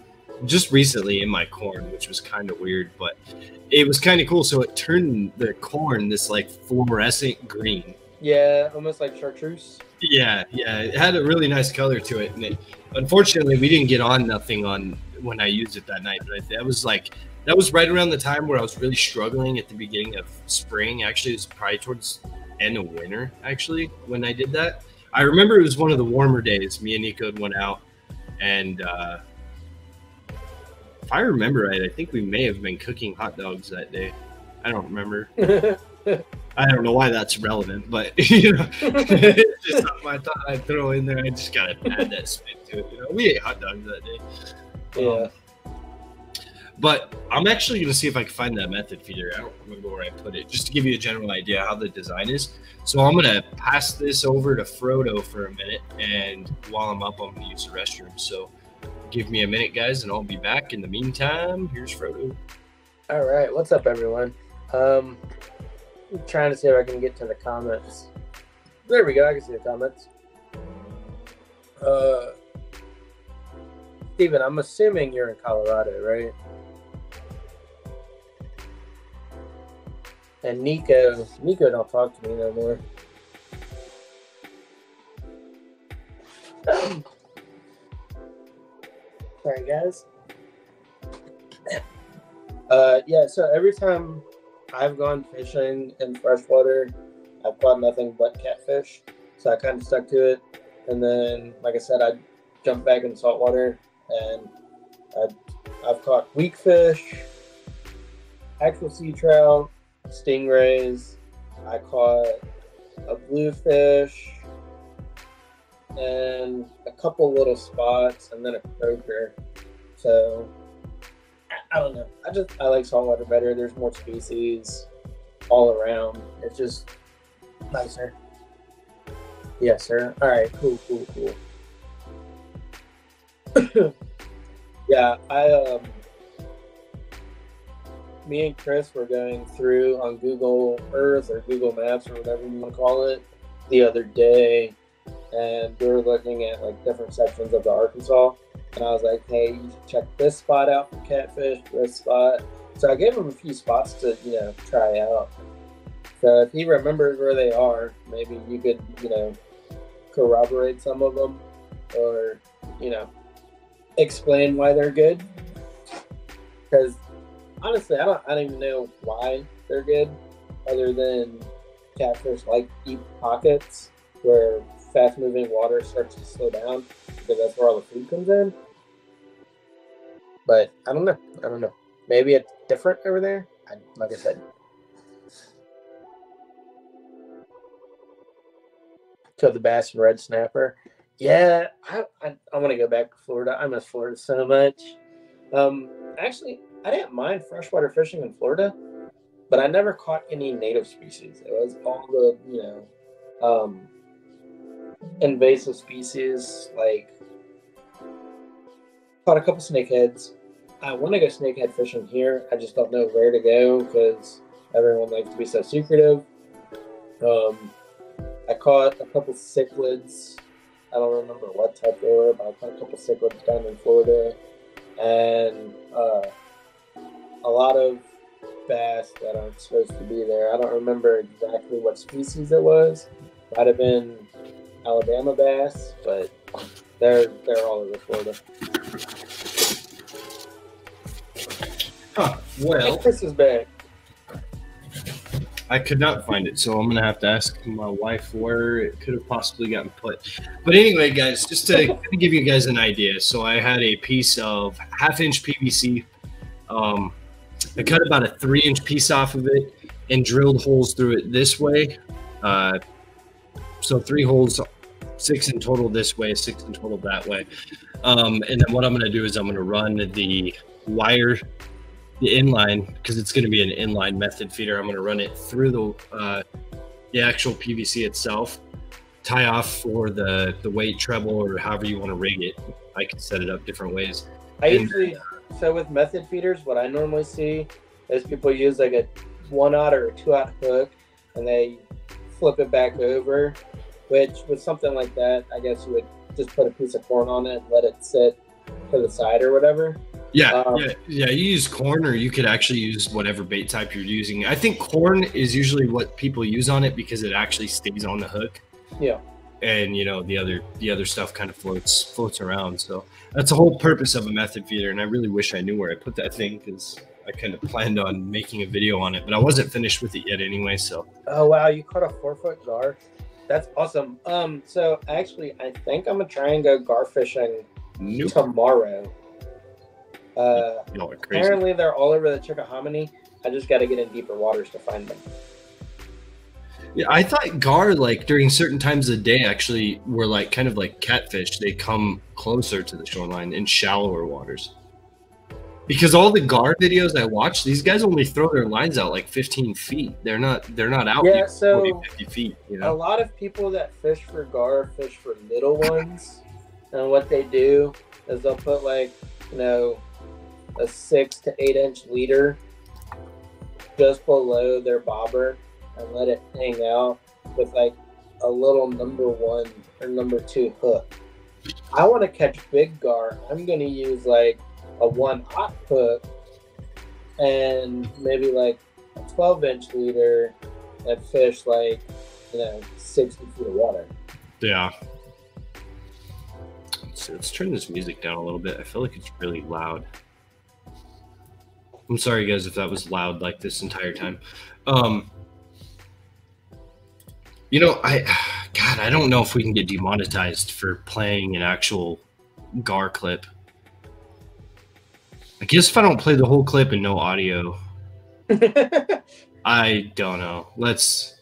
just recently in my corn, which was kind of weird, but it was kind of cool. So it turned the corn this like fluorescent green. yeah, almost like chartreuse. Yeah, yeah, it had a really nice color to it, and it, unfortunately, we didn't get on nothing on when I used it that night. But that was like that was right around the time where I was really struggling at the beginning of spring. Actually, it was probably towards end of winter. Actually, when I did that, I remember it was one of the warmer days. Me and Nico went out, and uh, if I remember right, I think we may have been cooking hot dogs that day. I don't remember. I don't know why that's relevant, but you know, it's just something I thought I'd throw in there. I just gotta add that spin to it. You know, we ate hot dogs that day. yeah. Um, but I'm actually going to see if I can find that method feeder. I don't remember where I put it, just to give you a general idea how the design is. So I'm going to pass this over to Frodo for a minute, and while I'm up, I'm going to use the restroom. So give me a minute, guys, and I'll be back. In the meantime, here's Frodo. All right, what's up, everyone? Um, I'm trying to see if I can get to the comments. There we go. I can see the comments. Uh, Steven, I'm assuming you're in Colorado, right? And Nico, Nico don't talk to me no more. Sorry, guys. Uh, yeah. So every time I've gone fishing in freshwater, I've caught nothing but catfish. So I kind of stuck to it. And then, like I said, I jumped back in saltwater and I, I've caught weak fish, actual sea trout, stingrays. I caught a bluefish and a couple little spots and then a croaker. So I- I don't know. I just I like saltwater better. There's more species all around. It's just nicer. Yes, sir. All right. Cool. Cool. Cool. yeah, I um, me and Chris were going through on Google Earth or Google Maps or whatever you want to call it the other day, and we were looking at like different sections of the Arkansas. And I was like, hey, you should check this spot out for catfish, this spot. So I gave him a few spots to, you know, try out. So if he remembers where they are, maybe you could, you know, corroborate some of them or, you know, explain why they're good. Because honestly, I don't, I don't even know why they're good other than catfish like deep pockets where fast moving water starts to slow down because that's where all the food comes in. But I don't know. I don't know. Maybe it's different over there. I, like I said. To the bass and red snapper. Yeah, I, I, I want to go back to Florida. I miss Florida so much. Um, actually, I didn't mind freshwater fishing in Florida, but I never caught any native species. It was all the, you know, um, invasive species like caught a couple snakeheads. I want to go snakehead fishing here. I just don't know where to go because everyone likes to be so secretive. Um, I caught a couple cichlids. I don't remember what type they were, but I caught a couple cichlids down in Florida, and uh, a lot of bass that aren't supposed to be there. I don't remember exactly what species it was. Might have been Alabama bass, but they're they're all over Florida. Huh. Well, Chris is back. I could not find it, so I'm gonna have to ask my wife where it could have possibly gotten put. But anyway, guys, just to give you guys an idea, so I had a piece of half-inch PVC. Um, I cut about a three-inch piece off of it and drilled holes through it this way. Uh, so three holes, six in total this way, six in total that way. Um, and then what I'm gonna do is I'm gonna run the wire the inline because it's going to be an inline method feeder. I'm going to run it through the uh, the actual PVC itself, tie off for the the weight treble or however you want to rig it. I can set it up different ways. I usually so with method feeders, what I normally see is people use like a one aught or a two aught hook, and they flip it back over. Which with something like that, I guess you would just put a piece of corn on it, and let it sit to the side or whatever. Yeah, Um, yeah, yeah. You use corn, or you could actually use whatever bait type you're using. I think corn is usually what people use on it because it actually stays on the hook. Yeah. And you know the other the other stuff kind of floats floats around. So that's the whole purpose of a method feeder. And I really wish I knew where I put that thing because I kind of planned on making a video on it, but I wasn't finished with it yet anyway. So Oh wow, you caught a four foot gar. That's awesome. Um, so actually, I think I'm gonna try and go gar fishing nope. tomorrow. Uh, apparently they're all over the Chickahominy. I just got to get in deeper waters to find them. Yeah, I thought gar like during certain times of the day actually were like kind of like catfish. They come closer to the shoreline in shallower waters. Because all the gar videos I watch, these guys only throw their lines out like 15 feet. They're not they're not out Yeah, so- 40, 50 feet. You know? A lot of people that fish for gar fish for little ones, and what they do is they'll put like you know a six to eight inch leader just below their bobber and let it hang out with like a little number one or number two hook. I want to catch big gar. I'm gonna use like a one aught hook and maybe like a 12 inch leader and fish like you know 60 feet of water. yeah. Let's, let's turn this music down a little bit. I feel like it's really loud. I'm sorry, guys, if that was loud like this entire time. Um, you know, I, God, I don't know if we can get demonetized for playing an actual GAR clip. I guess if I don't play the whole clip and no audio, I don't know. Let's.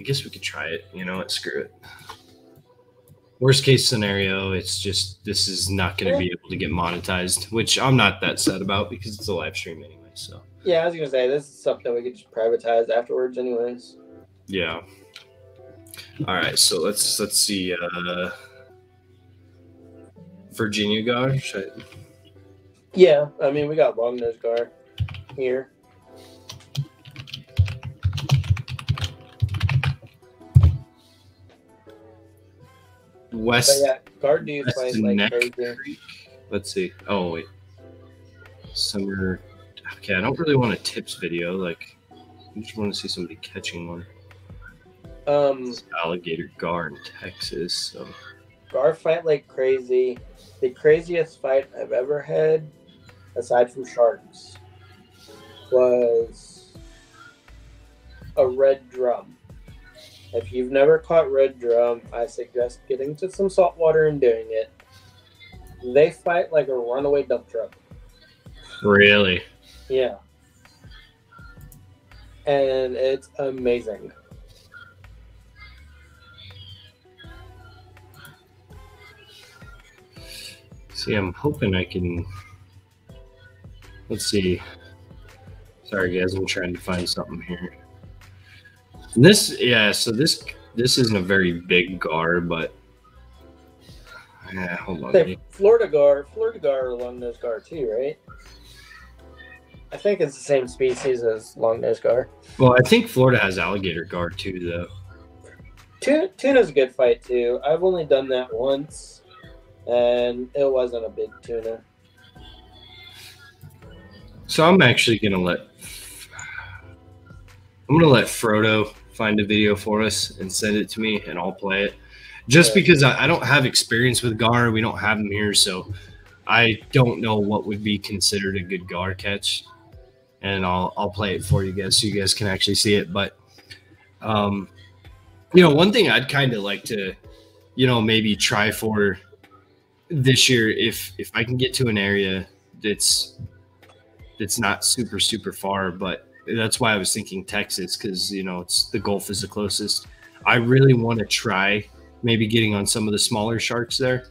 I guess we could try it. You know what? Screw it. Worst case scenario, it's just this is not going to be able to get monetized, which I'm not that sad about because it's a live stream anyway. So yeah, I was gonna say this is something we could just privatize afterwards, anyways. Yeah. All right, so let's let's see. Uh, Virginia gar. I- Yeah, I mean we got long nose gar here. But West. yeah, gar do West like crazy. Let's see. Oh wait. Summer. Okay, I don't really want a tips video. Like, I just want to see somebody catching one. Um, alligator gar in Texas. So gar fight like crazy. The craziest fight I've ever had, aside from sharks, was a red drum. If you've never caught red drum, I suggest getting to some salt water and doing it. They fight like a runaway dump truck. really, Yeah. And it's amazing. See, I'm hoping I can. Let's see. Sorry, guys, I'm trying to find something here. This, yeah. So this this isn't a very big gar, but yeah. Hold on. Florida gar, Florida gar or long nose gar too, right? I think it's the same species as long nose gar. Well, I think Florida has alligator gar too, though. Tuna, tuna's a good fight too. I've only done that once, and it wasn't a big tuna. So I'm actually gonna let I'm gonna let Frodo find a video for us and send it to me, and I'll play it. Just Yeah. because I, I don't have experience with gar, we don't have them here, so I don't know what would be considered a good gar catch. And I'll I'll play it for you guys so you guys can actually see it. But um, you know, one thing I'd kind of like to, you know, maybe try for this year if if I can get to an area that's that's not super super far but that's why i was thinking texas because you know it's the gulf is the closest. I really want to try maybe getting on some of the smaller sharks there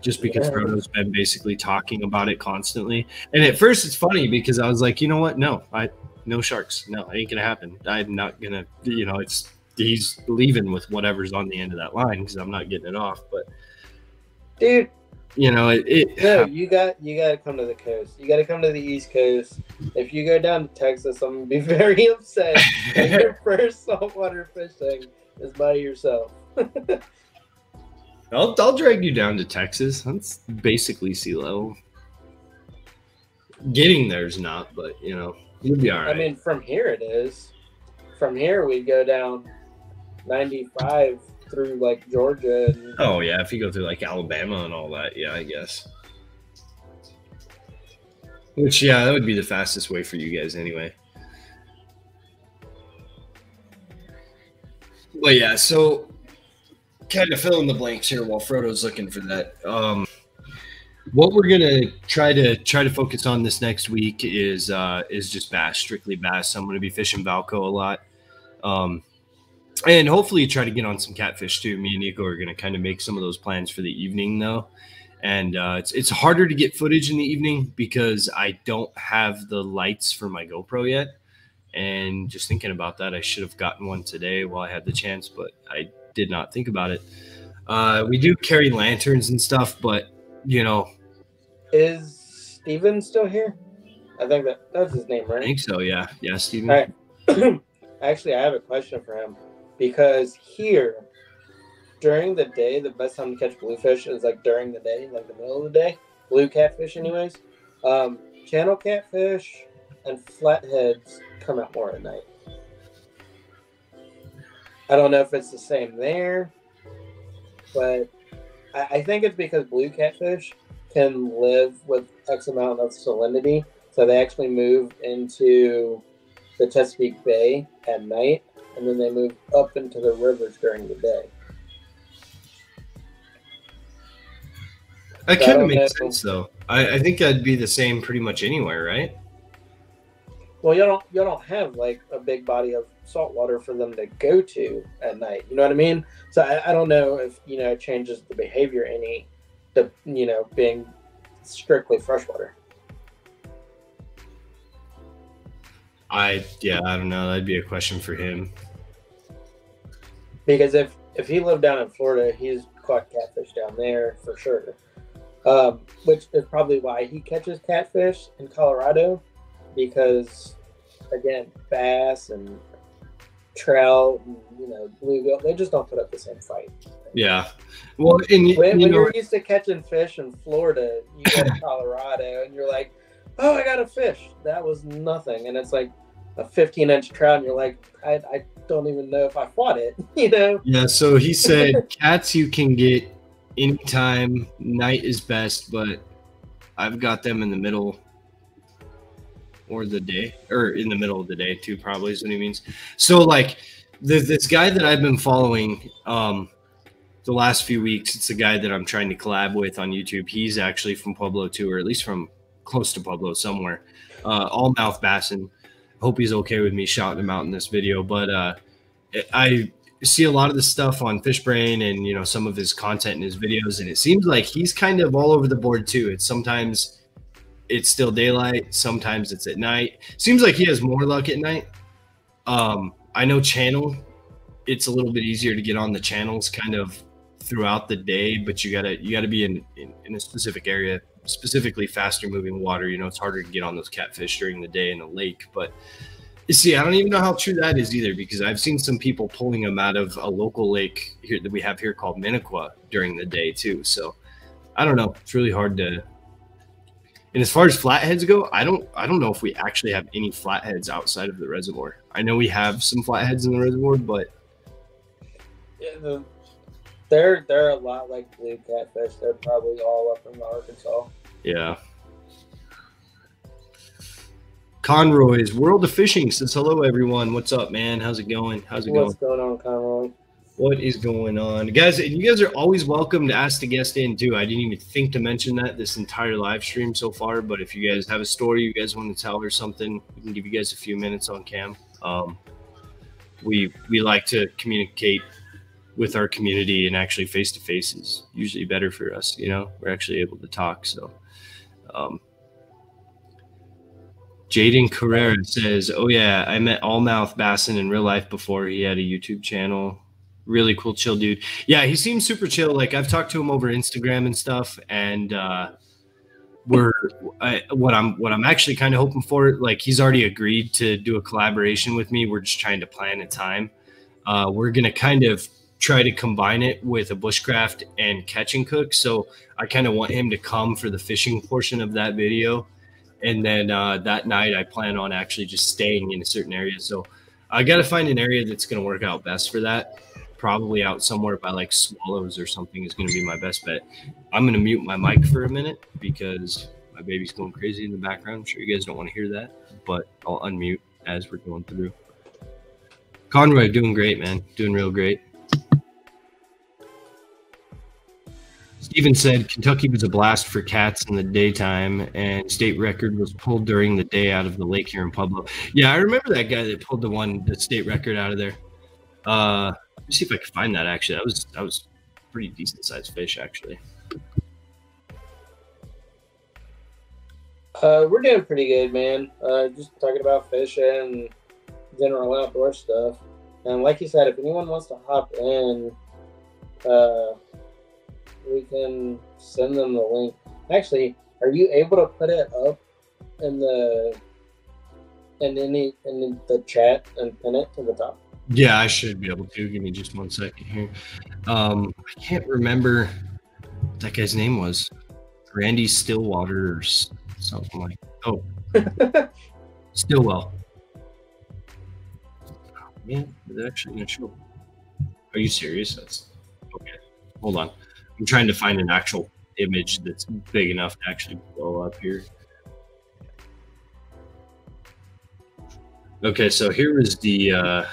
just because Yeah. frodo's been basically talking about it constantly. And at first it's funny because i was like you know what? No i no sharks. No it ain't gonna happen. I'm not gonna you know it's he's leaving with whatever's on the end of that line because i'm not getting it off. But Dude, you know it, it no, you got you got to come to the coast. You got to come to the East Coast. If you go down to Texas, I'm gonna be very upset. your first saltwater fishing is by yourself. I'll, I'll drag you down to Texas. That's basically sea level. Getting there's not, but you know, you'll be all right. I mean, from here it is. From here we go down 95 through like Georgia and oh yeah, if you go through like Alabama and all that, yeah, I guess. Which yeah, that would be the fastest way for you guys anyway. But yeah, so kind of fill in the blanks here while Frodo's looking for that. Um, what we're gonna try to try to focus on this next week is uh, is just bass, strictly bass. I'm gonna be fishing Valco a lot, um, and hopefully try to get on some catfish too. Me and Nico are gonna kind of make some of those plans for the evening though, and uh, it's it's harder to get footage in the evening because I don't have the lights for my GoPro yet. And just thinking about that, I should have gotten one today while I had the chance, but I did not think about it. Uh, we do carry lanterns and stuff, but you know, Is Steven still here? I think that that's his name, right? I think so. Yeah, yeah, Steven. Right. Actually, I have a question for him because here, during the day, the best time to catch bluefish is like during the day, like the middle of the day. Blue catfish, anyways. Um, channel catfish and flatheads come out more at night. I don't know if it's the same there, but I, I think it's because blue catfish can live with X amount of salinity, so they actually move into the Chesapeake Bay at night, and then they move up into the rivers during the day. That I kind of makes sense, though. I, I think that'd be the same pretty much anywhere, right? Well, you don't you don't have like a big body of salt water for them to go to at night. You know what I mean? So I, I don't know if you know it changes the behavior any, the you know being strictly freshwater. I yeah, I don't know. That'd be a question for him. Because if if he lived down in Florida, he's caught catfish down there for sure. Um, which is probably why he catches catfish in Colorado, because again, bass and trout, and, you know, bluegill, they just don't put up the same fight. Yeah. Well, and When, you when know, you're used to catching fish in Florida, you go to Colorado and you're like, "Oh, I got a fish." That was nothing, and it's like a 15 inch trout, and you're like, "I, I don't even know if I fought it," you know. yeah. So he said cats you can get anytime. Night is best, but I've got them in the middle or the day, or in the middle of the day too. Probably is what he means. So like, there's this guy that I've been following. Um, the last few weeks, it's a guy that I'm trying to collab with on YouTube. He's actually from Pueblo too, or at least from close to Pueblo somewhere. Uh, Allmouth Bassin. Hope he's okay with me shouting him out in this video. But uh, I see a lot of the stuff on Fishbrain and you know some of his content in his videos, and it seems like he's kind of all over the board too. It's sometimes it's still daylight, sometimes it's at night. Seems like he has more luck at night. Um, I know channel, it's a little bit easier to get on the channels kind of throughout the day, but you gotta you gotta be in, in, in a specific area, specifically faster moving water. You know, it's harder to get on those catfish during the day in a lake. But you see, I don't even know how true that is either, because I've seen some people pulling them out of a local lake here that we have here called Minnequa during the day too. So I don't know. It's really hard to and as far as flatheads go, I don't I don't know if we actually have any flatheads outside of the reservoir. I know we have some flatheads in the reservoir, but Yeah, the, they're they're a lot like blue catfish. They're probably all up in Arkansas. yeah. Conroy's World of Fishing says hello everyone. What's up, man? How's it going? How's it going? What's going on, Conroy? What is going on, guys? And you guys are always welcome to ask the guest in too. I didn't even think to mention that this entire live stream so far, but if you guys have a story you guys want to tell or something, we can give you guys a few minutes on cam. Um, we we like to communicate with our community and actually face to face is usually better for us. You know, we're actually able to talk. So, um, Jaden Carrera says, "Oh yeah, I met Allmouth Bassin in real life before he had a YouTube channel. Really cool, chill dude. Yeah, he seems super chill. Like I've talked to him over Instagram and stuff, and uh, we're I, what I'm what I'm actually kind of hoping for. Like he's already agreed to do a collaboration with me. We're just trying to plan a time. Uh, we're gonna kind of try to combine it with a bushcraft and catch and cook. So I kind of want him to come for the fishing portion of that video and then uh, that night i plan on actually just staying in a certain area so i got to find an area that's going to work out best for that probably out somewhere by like swallows or something is going to be my best bet i'm going to mute my mic for a minute because My baby's going crazy in the background. I'm sure you guys don't want to hear that, but I'll unmute as we're going through. Conroy, doing great, man. Doing real great. Steven said Kentucky was a blast for cats in the daytime, and state record was pulled during the day out of the lake here in Pueblo. Yeah, I remember that guy that pulled the one the state record out of there. Uh, let me see if I can find that. Actually, that was that was pretty decent sized fish, actually. Uh, we're doing pretty good, man. Uh, just talking about fish and general outdoor stuff. And like you said, if anyone wants to hop in, uh, we can send them the link. Actually, are you able to put it up in the in any in the chat and pin it to the top? Yeah, I should be able to. Give me just one second here. Um, I can't remember what that guy's name was. Randy Stillwater or something like. Oh, Stillwell. Oh, man, is actually gonna show? Are you serious? That's okay. Hold on. I'm trying to find an actual image that's big enough to actually blow up here. Okay, so here is the. Uh,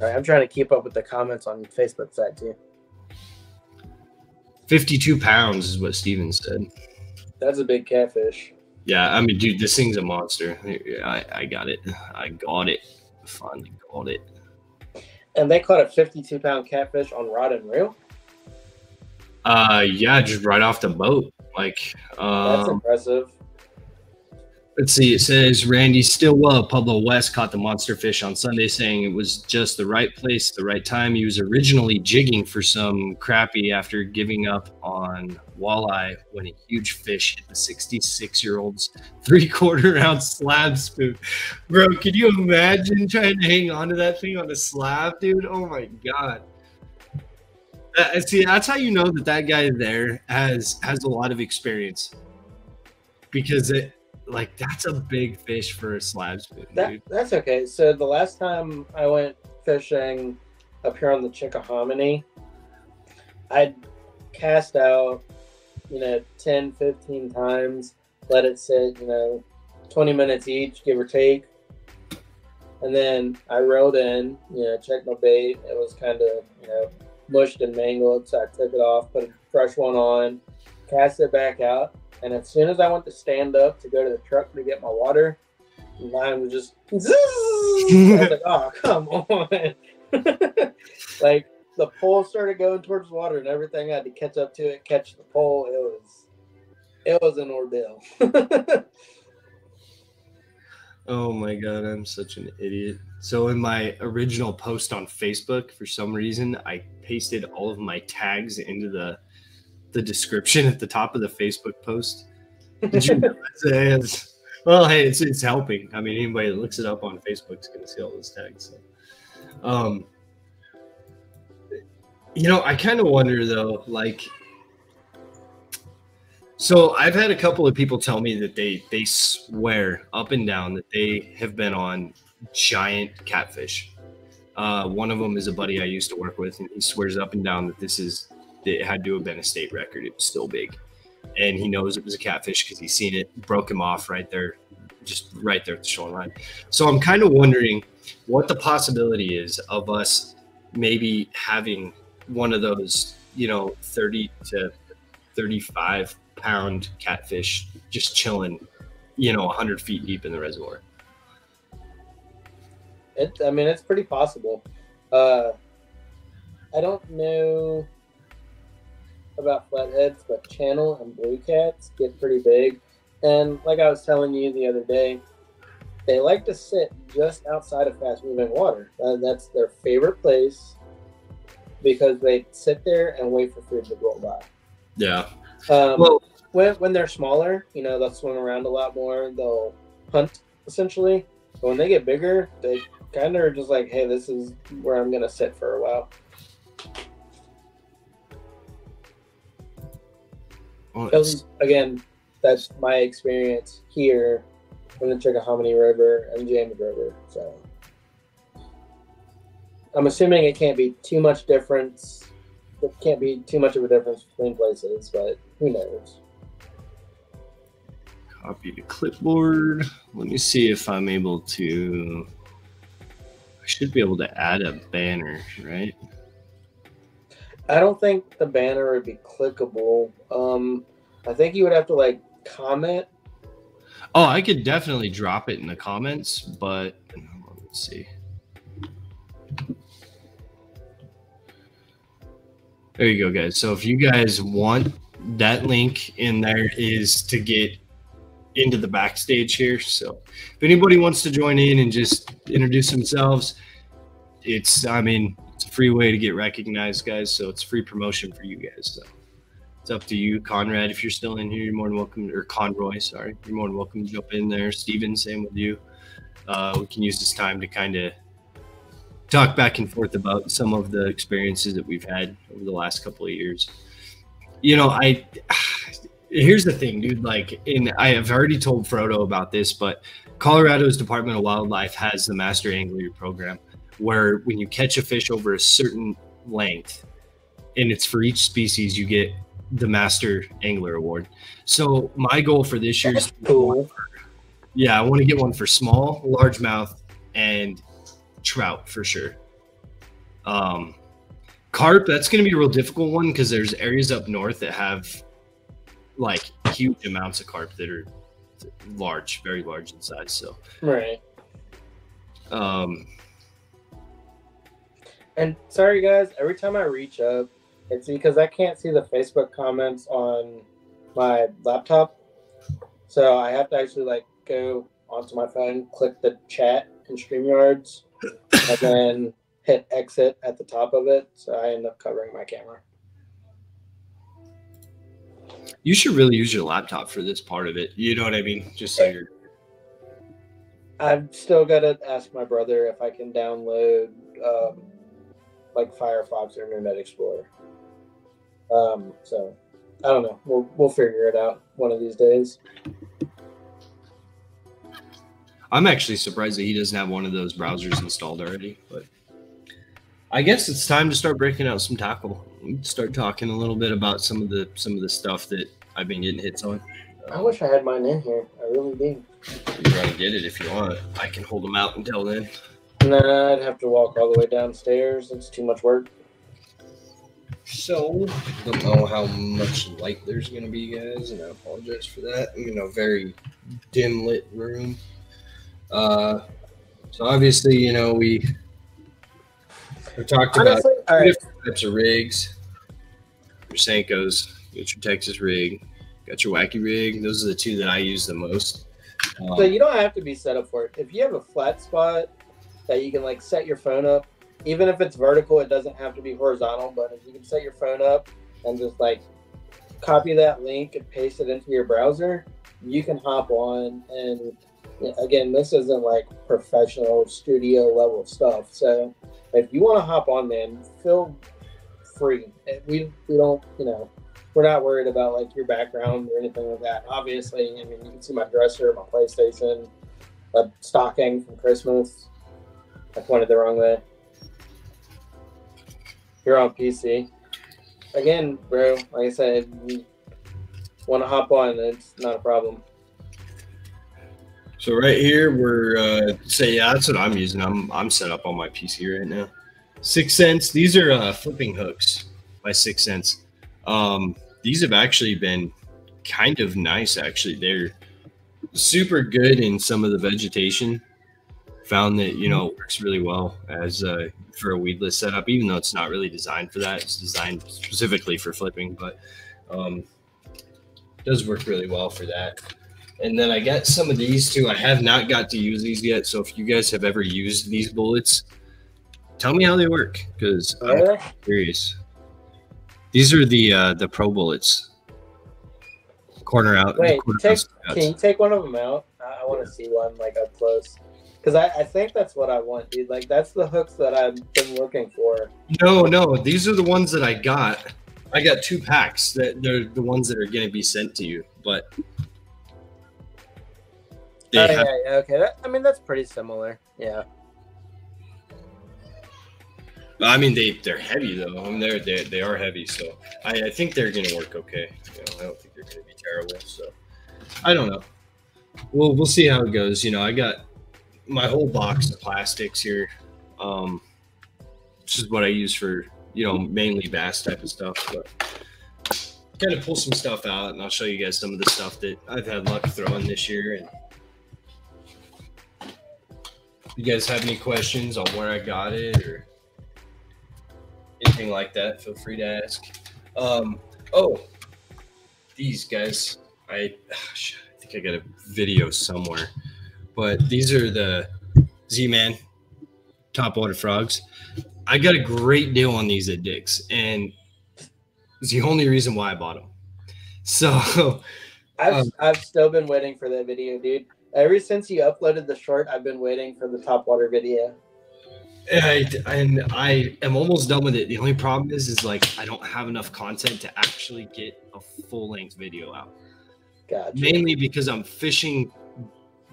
All right, I'm trying to keep up with the comments on Facebook side too. 52 pounds is what Steven said. That's a big catfish. Yeah, I mean, dude, this thing's a monster. I, I got it. I got it. Finally got it. And they caught a 52 pound catfish on rod and reel. Uh, yeah, just right off the boat. Like, um, That's impressive. Let's see. It says Randy Stillwell, Pueblo West, caught the monster fish on Sunday, saying it was just the right place, the right time. He was originally jigging for some crappie after giving up on walleye when a huge fish hit the 66 year old's three quarter ounce slab spoon. Bro, can you imagine trying to hang on to that thing on a slab, dude? Oh my God. Uh, see, that's how you know that that guy there has has a lot of experience because it like that's a big fish for a slab spoon. That, that's okay. So the last time I went fishing up here on the Chickahominy, I'd cast out, you know, 10, 15 times, let it sit, you know, 20 minutes each, give or take. And then I reeled in, you know, checked my bait. It was kind of, you know, mushed and mangled. So I took it off, put a fresh one on, cast it back out. And as soon as I went to stand up to go to the truck to get my water, the line was just like, oh, come on. like the pole started going towards water and everything. I had to catch up to it, catch the pole. It was it was an ordeal. Oh my god, I'm such an idiot. So in my original post on Facebook, for some reason, I pasted all of my tags into the the description at the top of the Facebook post. Did you Well, hey, it's it's helping. I mean, anybody that looks it up on Facebook is gonna see all those tags. So. Um, you know, I kind of wonder though, like, so I've had a couple of people tell me that they they swear up and down that they have been on giant catfish. Uh, one of them is a buddy I used to work with, and he swears up and down that this is it had to have been a state record. It was still big, and he knows it was a catfish because he's seen it. Broke him off right there, just right there at the shoreline. So I'm kind of wondering what the possibility is of us maybe having one of those, you know, 30 to 35 pound catfish just chilling, you know, 100 feet deep in the reservoir. It, I mean, it's pretty possible. Uh, I don't know about flatheads, but channel and blue cats get pretty big. And like I was telling you the other day, they like to sit just outside of fast moving water. Uh, that's their favorite place because they sit there and wait for food to roll by. Yeah. Um, Well, when, when they're smaller, you know, they'll swim around a lot more. They'll hunt essentially. But when they get bigger, they kind of are just like, hey, this is where I'm going to sit for a while. Well, again, that's my experience here from the Chickahominy River and James River. So I'm assuming it can't be too much difference it can't be too much of a difference between places, but who knows? Copy to clipboard. Let me see if I'm able to. I should be able to add a banner, right? I don't think the banner would be clickable. Um, I think you would have to like comment. Oh, I could definitely drop it in the comments, but let's see. There you go, guys. So if you guys want that link in there is to get into the backstage here. So if anybody wants to join in and just introduce themselves, it's I mean free way to get recognized, guys. So it's free promotion for you guys. So it's up to you, Conrad. If you're still in here, you're more than welcome. Or Conroy, sorry, you're more than welcome to jump in there. Steven, same with you. Uh, we can use this time to kind of talk back and forth about some of the experiences that we've had over the last couple of years. You know, I here's the thing, dude. Like, and I have already told Frodo about this, but Colorado's Department of Wildlife has the Master Angler program, where when you catch a fish over a certain length, and it's for each species, you get the Master Angler Award. So my goal for this year is cool. Yeah, I want to get one for small, largemouth, and trout for sure. Um, carp, that's going to be a real difficult one because there's areas up north that have like huge amounts of carp that are large, very large in size. So, right. Um, and sorry guys, every time I reach up, it's because I can't see the Facebook comments on my laptop. So I have to actually like go onto my phone, click the chat in StreamYards, and then hit exit at the top of it. So I end up covering my camera. You should really use your laptop for this part of it. You know what I mean? Just so you're. I've still got to ask my brother if I can download um, like Firefox or Internet Explorer. Um, so I don't know. We'll we'll figure it out one of these days. I'm actually surprised that he doesn't have one of those browsers installed already. But I guess it's time to start breaking out some tackle. Start talking a little bit about some of the some of the stuff that I've been getting hits on. I wish I had mine in here. I really do. You're gonna get it if you want. I can hold them out until then. Nah, I'd have to walk all the way downstairs. It's too much work. So, I don't know how much light there's going to be, guys, and I apologize for that. I'm in a very dim lit room. Uh, so, obviously, you know, we, we talked Honestly, about all right. different types of rigs. Your Senkos, got your Texas rig, got your wacky rig. Those are the two that I use the most. Um, So you don't have to be set up for it. If you have a flat spot that you can like set your phone up, even if it's vertical, it doesn't have to be horizontal. But if you can set your phone up and just like copy that link and paste it into your browser, you can hop on. And again, this isn't like professional studio level stuff. So if you want to hop on, man, feel free. We we don't, you know, we're not worried about like your background or anything like that. Obviously, I mean, you can see my dresser, my PlayStation, a stocking from Christmas. I pointed the wrong way. You're on PC. Again, bro, like I said, want to hop on, it's not a problem. So right here, we're uh, say yeah, that's what I'm using. I'm I'm set up on my PC right now. 6th Sense. These are uh, flipping hooks by 6th Sense. Um, these have actually been kind of nice. Actually, they're super good in some of the vegetation. Found that you know works really well as uh, for a weedless setup, even though it's not really designed for that. It's designed specifically for flipping, but um, does work really well for that. And then I got some of these too. I have not got to use these yet. So if you guys have ever used these bullets, tell me how they work because I'm Yeah. curious. These are the uh, the pro bullets. Corner out. Wait, corner take, can you take one of them out? I, I want to see one like up close. Because I, I think that's what I want, dude. Like, that's the hooks that I've been looking for. No, no, these are the ones that I got. I got two packs. That they're the ones that are going to be sent to you, but Oh, have yeah, okay. That, I mean, that's pretty similar. Yeah. I mean, they they're heavy though. I mean, they're they, they are heavy, so I, I think they're gonna work okay. You know, I don't think they're gonna be terrible. So I don't know. We'll we'll see how it goes. You know, I got my whole box of plastics here. Um, this is what I use for you know mainly bass type of stuff, but kind of pull some stuff out, and I'll show you guys some of the stuff that I've had luck throwing this year. And you guys have any questions on where I got it or anything like that, feel free to ask. Um, oh, these guys, I, I think I got a video somewhere, but these are the Z-Man top water frogs. I got a great deal on these at Dick's, and it's the only reason why I bought them. So I've Um, I've still been waiting for that video, dude. Ever since you uploaded the short, I've been waiting for the top water video. I, and I am almost done with it. The only problem is, is like I don't have enough content to actually get a full length video out. Gotcha. Mainly because I'm fishing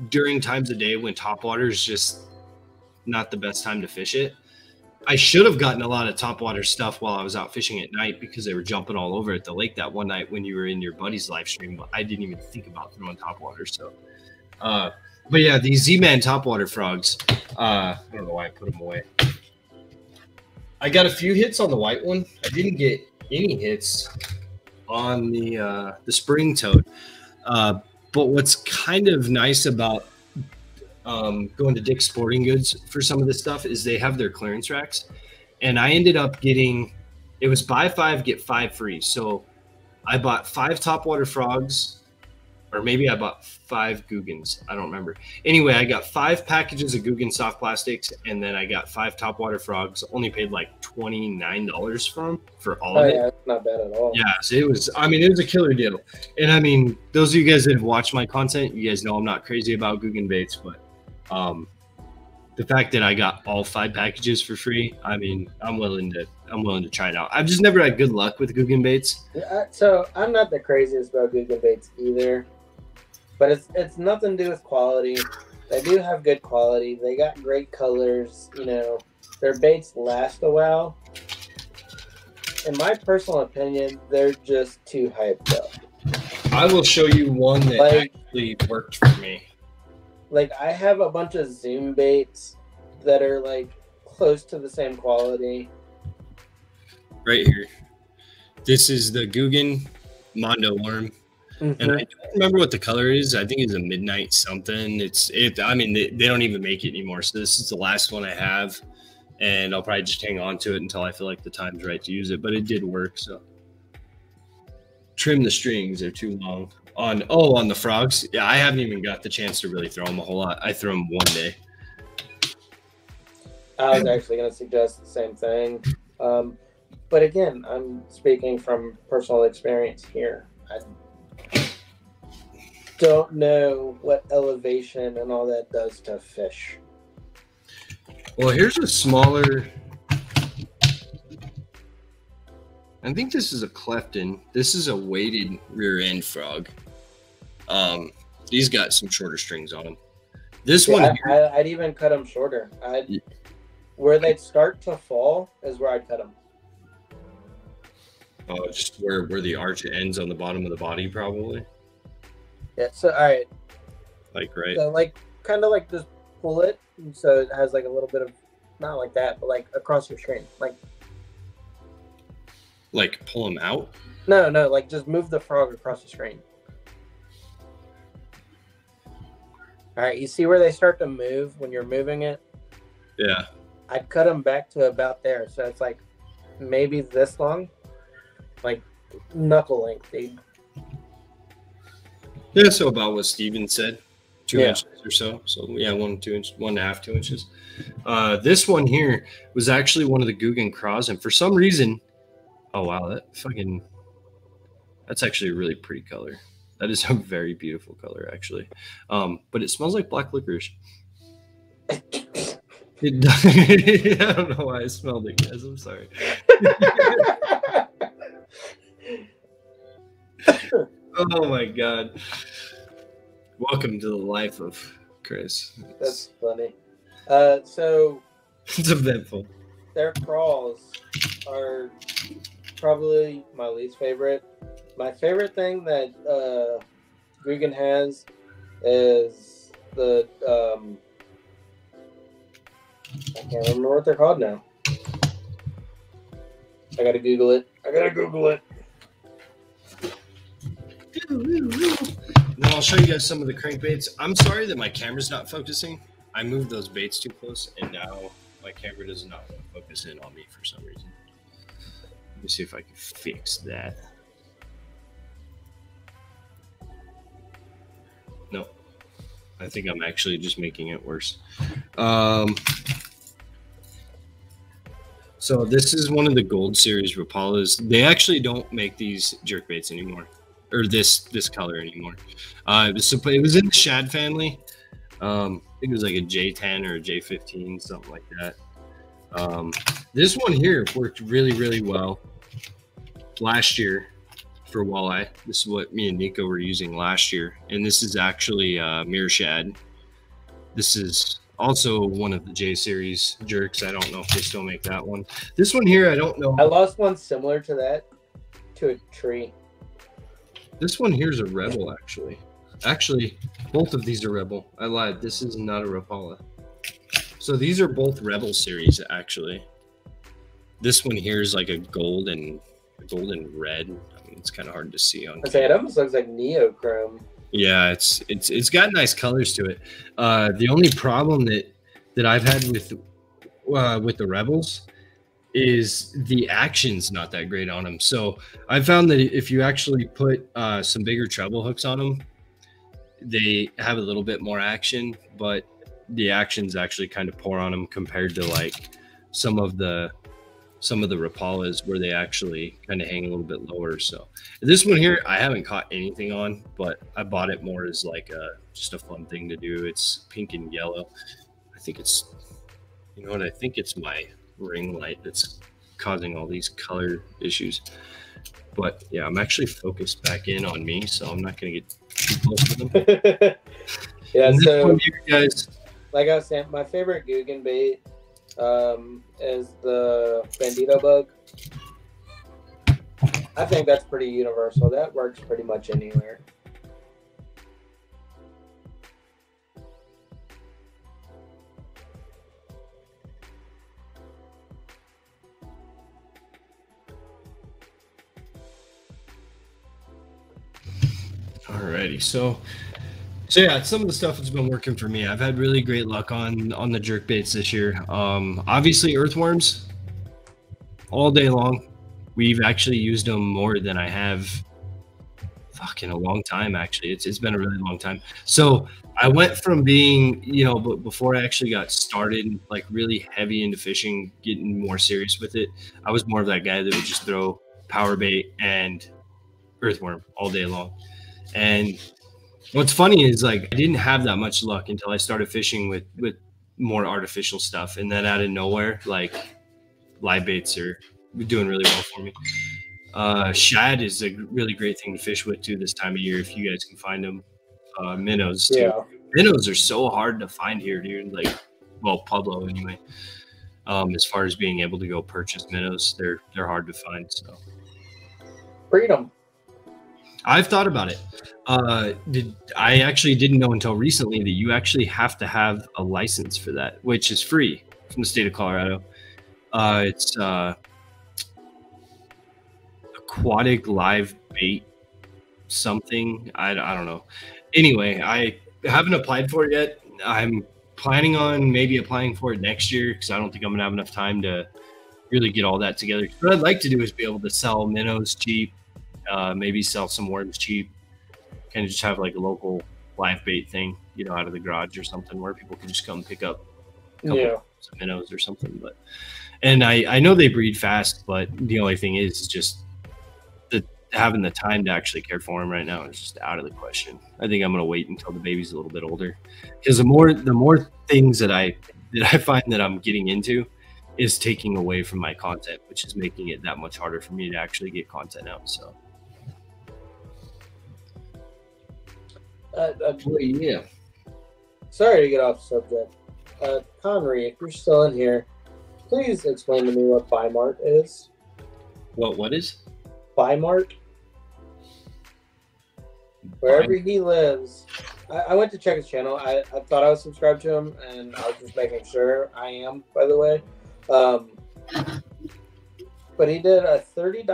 during times of day when topwater is just not the best time to fish it. I should have gotten a lot of topwater stuff while I was out fishing at night because they were jumping all over at the lake that one night when you were in your buddy's live stream. But I didn't even think about throwing topwater. So, uh, but yeah, these Z-Man topwater frogs. Uh, I don't know why I put them away. I got a few hits on the white one. I didn't get any hits on the uh, the spring toad. Uh, but what's kind of nice about um, going to Dick's Sporting Goods for some of this stuff is they have their clearance racks, and I ended up getting it was buy five get five free. So I bought five topwater frogs, or maybe I bought five Googans. I don't remember. Anyway, I got five packages of Googan soft plastics, and then I got five topwater frogs. Only paid like twenty nine dollars for them for all Oh of it. yeah, not bad at all. Yeah, so it was. I mean, it was a killer deal. And I mean, those of you guys that have watched my content, you guys know I'm not crazy about Googan baits, but um, the fact that I got all five packages for free, I mean, I'm willing to. I'm willing to try it out. I've just never had good luck with Googan baits. Yeah, So I'm not the craziest about Googan baits either, but it's it's nothing to do with quality. They do have good quality. They got great colors. You know, their baits last a while. In my personal opinion, they're just too hyped up. I will show you one that Like- actually worked for me. Like I have a bunch of Zoom baits that are like close to the same quality. Right here. This is the Googan Mondo worm. And I don't remember what the color is. I think it's a midnight something. It's it. I mean, they, they don't even make it anymore. So this is the last one I have, and I'll probably just hang on to it until I feel like the time's right to use it. But it did work. So trim the strings; they're too long. On oh, on the frogs. Yeah, I haven't even got the chance to really throw them a whole lot. I threw them one day. I was actually going to suggest the same thing. Um, but again, I'm speaking from personal experience here. I don't know what elevation and all that does to fish. Well, here's a smaller. I think this is a Clefton. This is a weighted rear end frog. Um, these got some shorter strings on them. This Yeah, one, I, I'd even cut them shorter. I'd, Yeah. where they'd start to fall is where I'd cut them. oh, just where where the arch ends on the bottom of the body, probably. Yeah. So all right. Like right. So like kind of like just pull it so it has like a little bit of not like that, but like across your screen, Like Like pull them out. no, no, like just move the frog across the screen. All right, you see where they start to move when you're moving it? Yeah. I'd cut them back to about there, so it's like maybe this long, like knuckle length, dude. Yeah. So about what Steven said, two Yeah. inches or so. So yeah, one two inch, one and a half, two inches. Uh, this one here was actually one of the Googan Craws, and for some reason, oh wow, that fucking, that's actually a really pretty color. That is a very beautiful color, actually. Um, but it smells like black licorice. It does. I don't know why I smelled it, guys. I'm sorry. Oh my god. Welcome to the life of Chris. That's funny. Uh, so It's eventful. their crawls are probably my least favorite. My favorite thing that uh, Googan has is the um, I can't remember what they're called now. I gotta Google it. I gotta Google it. Then I'll show you guys some of the crankbaits. I'm sorry that my camera's not focusing. I moved those baits too close, and now my camera does not want to focus in on me for some reason. Let me see if I can fix that. No, I think I'm actually just making it worse. Um, so this is one of the gold series Rapalas. They actually don't make these jerk baits anymore, or this this color anymore. Uh, it was it was in the shad family. Um, I think it was like a J10 or a J15, something like that. Um, this one here worked really really well last year for walleye. This is what me and Nico were using last year, and this is actually uh, mirror shad. This is also one of the J series jerks. I don't know if they still make that one. This one here, I don't know. I lost one similar to that to a tree. This one here is a rebel, actually. Actually, both of these are rebel. I lied. This is not a Rapala. So these are both rebel series, actually. This one here is like a gold and gold and red. I mean, it's kind of hard to see on. I say it almost looks like neochrome. Yeah, it's it's it's got nice colors to it. Uh, the only problem that that I've had with uh, with the rebels is the action's not that great on them. So I found that if you actually put uh, some bigger treble hooks on them, they have a little bit more action, but the action's actually kind of poor on them compared to like some of the some of the Rapalas where they actually kind of hang a little bit lower. So this one here, I haven't caught anything on, but I bought it more as like a just a fun thing to do. It's pink and yellow. I think it's, you know what? I think it's my ring light that's causing all these color issues. But yeah, I'm actually focused back in on me, so I'm not going to get too close with them. yeah, so guys, like I was saying, my favorite Googan bait um, is the Bandito bug. I think that's pretty universal. That works pretty much anywhere. Alrighty, so so yeah, some of the stuff that's been working for me. I've had really great luck on on the jerk baits this year. Um, obviously, earthworms all day long. We've actually used them more than I have fucking a long time. Actually, it's it's been a really long time. So I went from being you know, but before I actually got started, like really heavy into fishing, getting more serious with it. I was more of that guy that would just throw power bait and earthworm all day long. And what's funny is like I didn't have that much luck until I started fishing with with more artificial stuff, and then out of nowhere, like live baits are doing really well for me. Uh, shad is a really great thing to fish with too this time of year if you guys can find them. Uh, minnows, too. Yeah. minnows are so hard to find here, dude. Like, well, Pueblo anyway. Um, as far as being able to go purchase minnows, they're they're hard to find. So Freedom. I've thought about it. Uh, did I actually didn't know until recently that you actually have to have a license for that, which is free from the state of Colorado. Uh, it's uh, aquatic live bait something. I, I don't know. Anyway, I haven't applied for it yet. I'm planning on maybe applying for it next year because I don't think I'm gonna have enough time to really get all that together. What I'd like to do is be able to sell minnows cheap, uh, maybe sell some worms cheap, kind of just have like a local live bait thing, you know, out of the garage or something where people can just come pick up a couple Yeah. some minnows or something. But and I I know they breed fast, but the only thing is, is just the having the time to actually care for them right now is just out of the question. I think I'm gonna wait until the baby's a little bit older because the more the more things that I that I find that I'm getting into is taking away from my content, which is making it that much harder for me to actually get content out. So Uh, uh, yeah. sorry to get off subject. Uh, Connery, if you're still in here, please explain to me what Bimart is? What what is? Bimart? Wherever he lives, I, I went to check his channel. I, I thought I was subscribed to him, and I was just making sure I am, by the way. Um, but he did a $30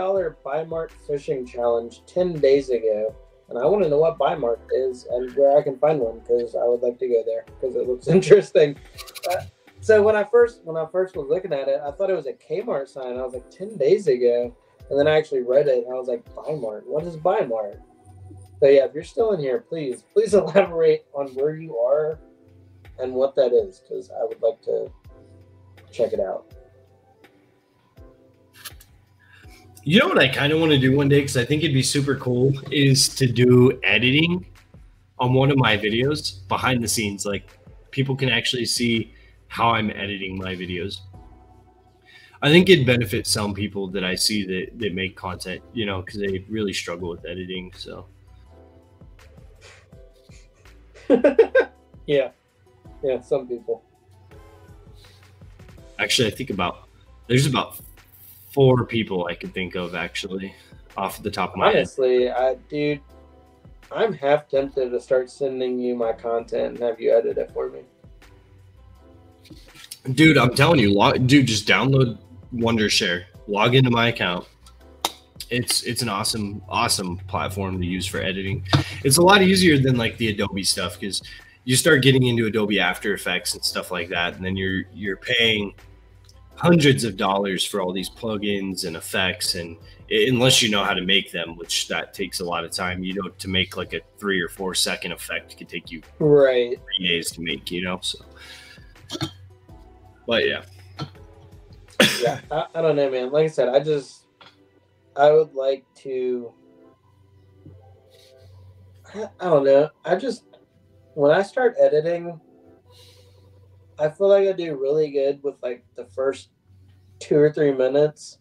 Bimart fishing challenge 10 days ago. And I want to know what Bimart is and where I can find one because I would like to go there because it looks interesting. Uh, so when I first when I first was looking at it, I thought it was a Kmart sign. I was like 10 days ago. And then I actually read it and I was like, Bimart? What is Bimart? So yeah, if you're still in here, please, please elaborate on where you are and what that is, because I would like to check it out. You know what I kind of want to do one day because I think it'd be super cool is to do editing on one of my videos behind the scenes. Like people can actually see how I'm editing my videos. I think it'd benefit some people that I see that, that make content, you know, because they really struggle with editing. So yeah, yeah, some people. actually, I think about there's about four people I could think of actually off the top of my head. Honestly, I dude, I'm half tempted to start sending you my content and have you edit it for me. Dude, I'm telling you, log, dude, just download Wondershare, log into my account. It's it's an awesome awesome platform to use for editing. It's a lot easier than like the Adobe stuff because you start getting into Adobe After Effects and stuff like that, and then you're you're paying hundreds of dollars for all these plugins and effects and unless you know how to make them which that takes a lot of time you know to make like a three or four second effect could take you Right. three days to make you know so but yeah Yeah. I, I don't know, man. Like I said, I just I would like to I, I don't know. I just when I start editing, I feel like I do really good with like the first two or three minutes,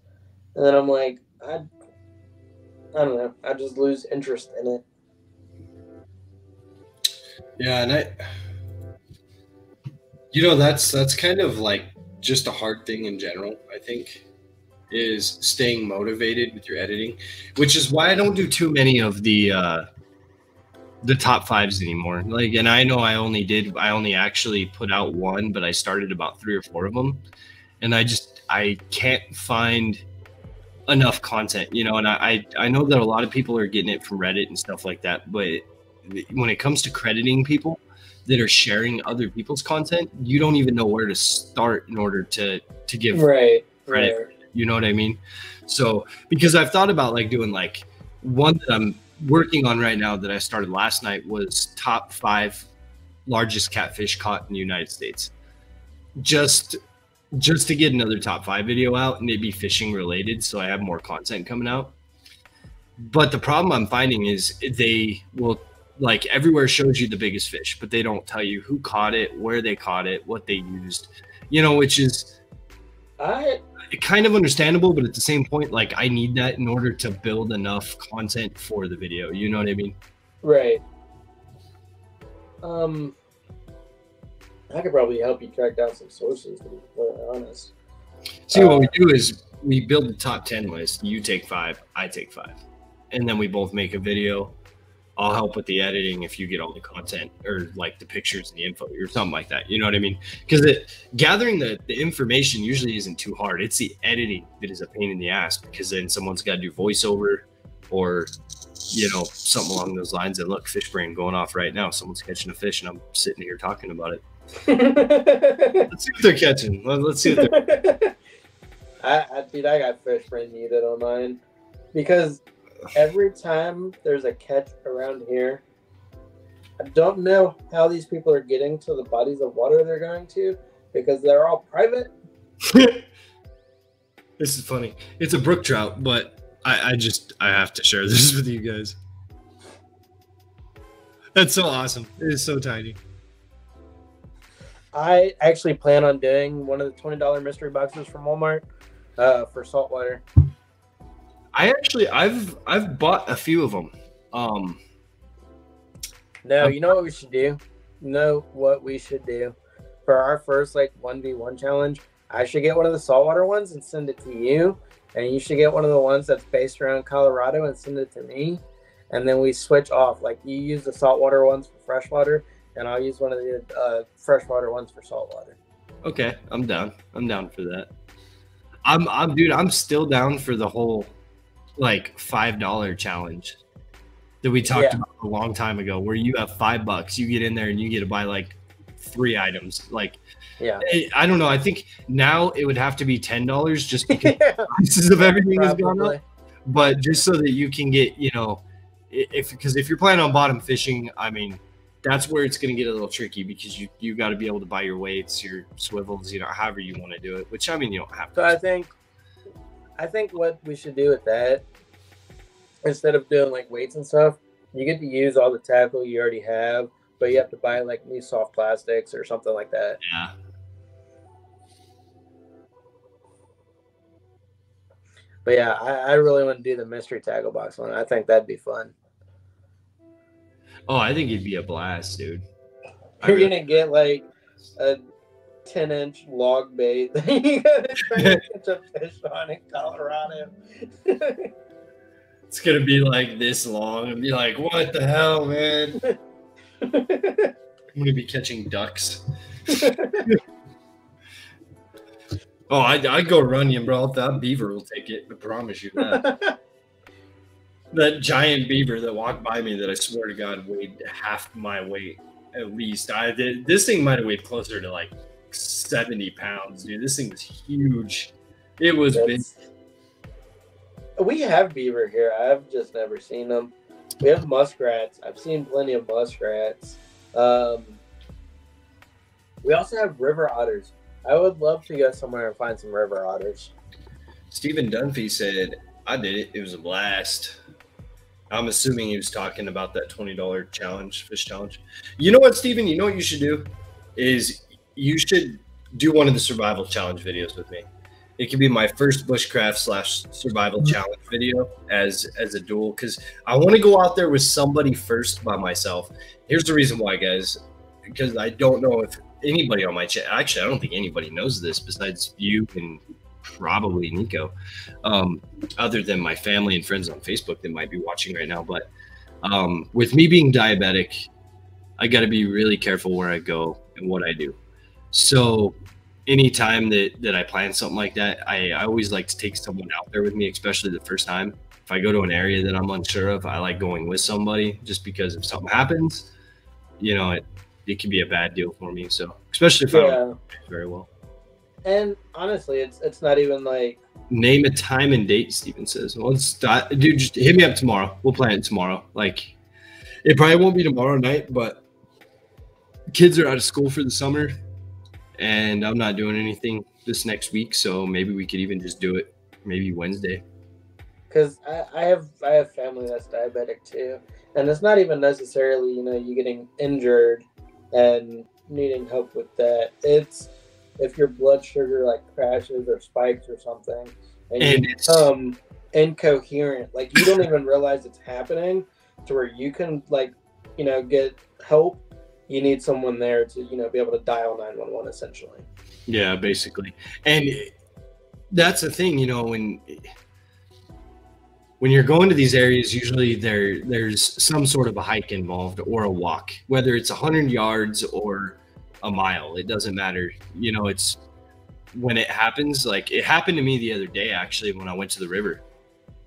and then I'm like, I, I don't know. I just lose interest in it. Yeah, and I, you know, that's that's kind of like just a hard thing in general. I think is staying motivated with your editing, which is why I don't do too many of the uh, the top fives anymore. Like, and I know I only did, I only actually put out one, but I started about three or four of them, and I just I can't find enough content, you know. And I I, know that a lot of people are getting it from Reddit and stuff like that, but when it comes to crediting people that are sharing other people's content, you don't even know where to start in order to to give Right. Credit. Right. you know what I mean? So because I've thought about like doing like one that I'm working on right now that I started last night was top five largest catfish caught in the United States. Just just to get another top five video out and it be fishing related so I have more content coming out. But the problem I'm finding is they will like everywhere shows you the biggest fish, but they don't tell you who caught it, where they caught it, what they used, you know, which is I kind of understandable, but at the same point, like I need that in order to build enough content for the video. You know what I mean? right. Um, I could probably help you track down some sources. To be quite honest. See, what we do is we build the top 10 list. You take five, I take five. And then we both make a video. I'll help with the editing if you get all the content or like the pictures and the info or something like that. You know what I mean? Because gathering the, the information usually isn't too hard. It's the editing that is a pain in the ass because then someone's got to do voiceover or, you know, something along those lines. And look, Fishbrain going off right now. Someone's catching a fish and I'm sitting here talking about it. Let's see what they're catching. Let- Let's see what they're I, I dude, I got Fishbrain muted on mine because every time there's a catch around here, I don't know how these people are getting to the bodies of water they're going to because they're all private. this is funny. It's a brook trout, but I, I just I have to share this with you guys. That's so awesome. It is so tiny. I actually plan on doing one of the twenty dollar mystery boxes from Walmart uh, for saltwater. I actually I've I've bought a few of them. Um No, Um, you know what we should do? You know what we should do for our first like one v one challenge? I should get one of the saltwater ones and send it to you, and you should get one of the ones that's based around Colorado and send it to me, and then we switch off. Like you use the saltwater ones for freshwater, and I'll use one of the uh, freshwater ones for saltwater. Okay, I'm down. I'm down for that. I'm, I'm, dude. I'm still down for the whole like five dollar challenge that we talked yeah. about a long time ago, where you have five bucks, you get in there and you get to buy like three items. Like, yeah, eh, I don't know. I think now it would have to be ten dollars just because yeah. prices of everything has gone up. But just so that you can get, you know, if because if you're planning on bottom fishing, I mean, that's where it's going to get a little tricky because you you got to be able to buy your weights, your swivels, you know, however you want to do it. Which I mean, you don't have to. So I think, I think what we should do with that, instead of doing like weights and stuff, you get to use all the tackle you already have, but you have to buy like new soft plastics or something like that. Yeah. But yeah, I, I really want to do the mystery tackle box one. I think that'd be fun. Oh, I think it'd be a blast, dude. You're really... gonna get like a ten inch log bait that you gotta try to catch a fish on in Colorado. it's gonna be like this long and be like, what the hell, man? I'm gonna be catching ducks. oh, I I go running, bro. That beaver will take it. I promise you that that giant beaver that walked by me that I swear to God weighed half my weight at least. I did this thing might have weighed closer to like 70 pounds, dude. This thing was huge. It was That's, big. We have beaver here. I've just never seen them. We have muskrats. I've seen plenty of muskrats. Um, we also have river otters. I would love to go somewhere and find some river otters. Stephen Dunphy said, I did it. It was a blast. I'm assuming he was talking about that $20 challenge, fish challenge. You know what, Steven? You know what you should do? Is you should do one of the survival challenge videos with me. It could be my first bushcraft slash survival mm-hmm. challenge video as as a duel because I want to go out there with somebody first by myself. Here's the reason why, guys, because I don't know if anybody on my channel. Actually, I don't think anybody knows this besides you and probably Nico, um, other than my family and friends on Facebook that might be watching right now. But um, with me being diabetic, I got to be really careful where I go and what I do. So anytime that, that I plan something like that, I, I always like to take someone out there with me, especially the first time. If I go to an area that I'm unsure of, I like going with somebody just because if something happens, you know, it, it can be a bad deal for me. So especially if yeah. I don't very well. And honestly, it's it's not even like name a time and date. Steven says, "Well, let's dude. Just hit me up tomorrow. We'll plan it tomorrow. Like, it probably won't be tomorrow night, but kids are out of school for the summer, and I'm not doing anything this next week. So maybe we could even just do it maybe Wednesday. Because I, I have I have family that's diabetic too, and it's not even necessarily you know you getting injured and needing help with that. It's if your blood sugar like crashes or spikes or something, and, and you become incoherent, like you don't even realize it's happening, to where you can like, you know, get help. You need someone there to you know be able to dial nine one one essentially. Yeah, basically, and that's the thing, you know, when when you're going to these areas, usually there there's some sort of a hike involved or a walk, whether it's hundred yards or a mile. It doesn't matter. You know, it's when it happens, like it happened to me the other day actually when I went to the river.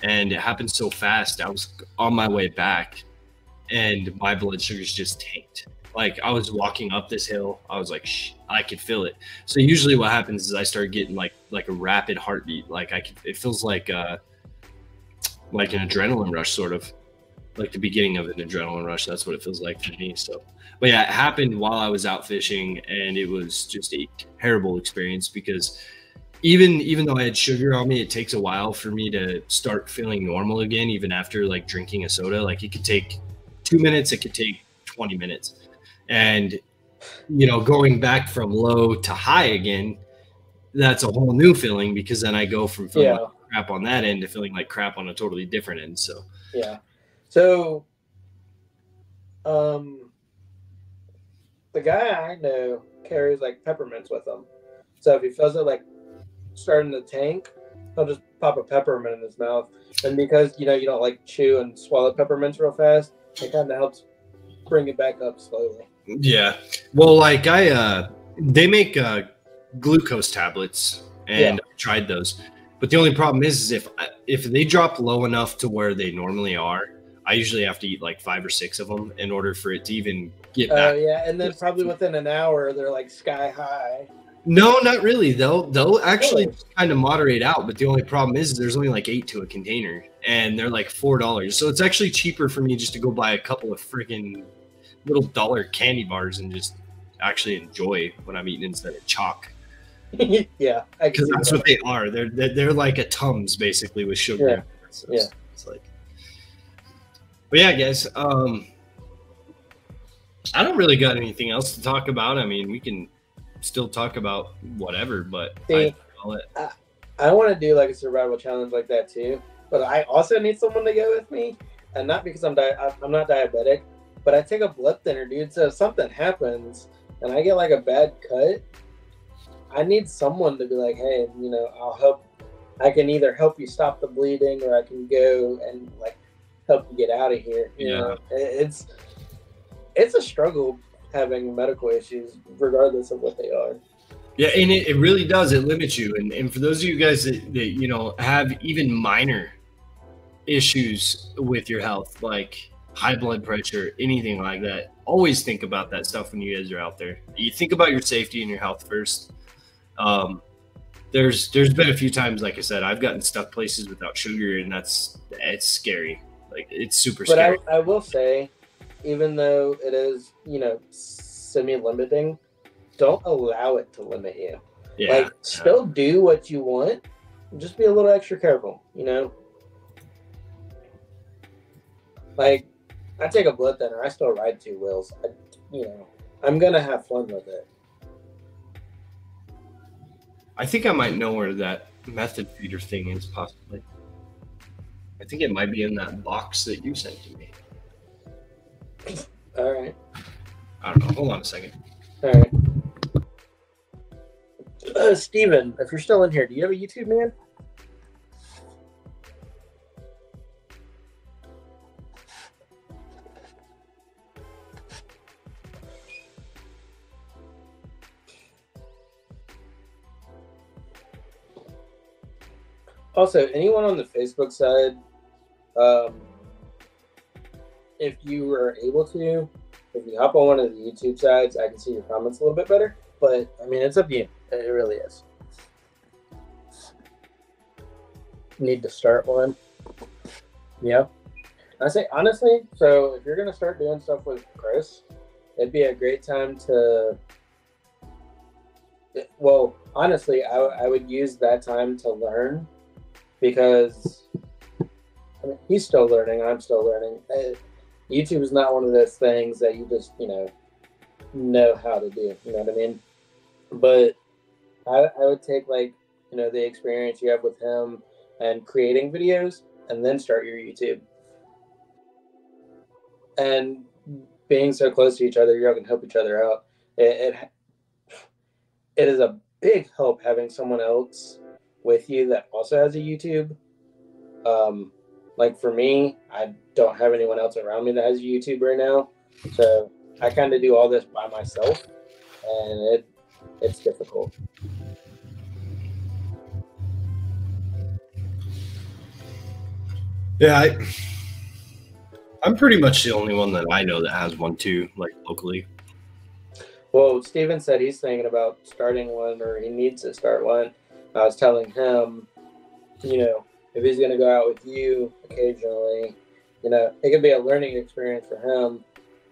And it happened so fast. I was on my way back and my blood sugars just tanked. Like I was walking up this hill, I was like, Shh, I could feel it. So usually what happens is I start getting like like a rapid heartbeat. Like I, can, it feels like uh, like an adrenaline rush, sort of like the beginning of an adrenaline rush. That's what it feels like for me. So but yeah, it happened while I was out fishing, and it was just a terrible experience because even even though I had sugar on me, it takes a while for me to start feeling normal again. Even after like drinking a soda, like it could take two minutes, it could take twenty minutes, and you know, going back from low to high again, that's a whole new feeling because then I go from feeling yeah. like crap on that end to feeling like crap on a totally different end. So yeah, so um the guy I know carries like peppermints with him. So if he feels it like starting to tank, he'll just pop a peppermint in his mouth. And because you know you don't like chew and swallow peppermints real fast, it kind of helps bring it back up slowly. Yeah. Well, like I, uh, they make uh, glucose tablets, and Yeah. I tried those. But the only problem is, is if if they drop low enough to where they normally are, I usually have to eat like five or six of them in order for it to even get Oh back. yeah, and then probably within an hour they're like sky high. No, not really. They'll they'll actually Really? kind of moderate out, but the only problem is there's only like eight to a container, and they're like four dollars. So it's actually cheaper for me just to go buy a couple of freaking little dollar candy bars and just actually enjoy when I'm eating instead of chalk. yeah, because that's that. what they are. They're, they're they're like a tums basically with sugar. Yeah. So Yeah. it's, it's like, but yeah, guys. Um, I don't really got anything else to talk about. I mean, we can still talk about whatever, but I, See, I'll let, I want to do like a survival challenge like that too, but I also need someone to go with me, and not because I'm di- I'm not diabetic, but I take a blood thinner, dude. So if something happens and I get like a bad cut, I need someone to be like, hey, you know, I'll help. I can either help you stop the bleeding, or I can go and like help you get out of here. You know, it's it's a struggle having medical issues, regardless of what they are. yeah, and it, it really does. It limits you. And and for those of you guys that, that you know have even minor issues with your health, like high blood pressure, anything like that, always think about that stuff when you guys are out there. You think about your safety and your health first. Um, there's there's been a few times, like I said, I've gotten stuck places without sugar, and that's it's scary. Like it's super scary. But I. I will say, even though it is, you know, semi limiting, don't allow it to limit you. yeah, Like, still do what you want, just be a little extra careful, you know? Like, I take a blood thinner, I still ride two wheels. I, you know, I'm going to have fun with it. I think I might know where that method feeder thing is, possibly. I think it might be in that box that you sent to me. All right. I don't know. Hold on a second. All right. Uh, Steven, if you're still in here, do you have a YouTube, man? Also, anyone on the Facebook side, um, if you were able to, if you hop on one of the YouTube sides, I can see your comments a little bit better. But I mean, it's up to you. It really is. Need to start one. Yeah. I say honestly, so if you're gonna start doing stuff with Chris, it'd be a great time to. Well, honestly, I, I would use that time to learn because I mean, he's still learning. I'm still learning. Uh, YouTube is not one of those things that you just you know know how to do. You know what I mean? But I, I would take like you know the experience you have with him and creating videos, and then start your YouTube. And being so close to each other, you all can help each other out. It, it it is a big help having someone else with you that also has a YouTube. Um, like for me, I don't have anyone else around me that has a YouTube right now, so I kind of do all this by myself, and it it's difficult. Yeah, I, I'm pretty much the only one that I know that has one too, like locally. Well, Steven said he's thinking about starting one, or he needs to start one. I was telling him, you know, if he's going to go out with you occasionally, you know, it could be a learning experience for him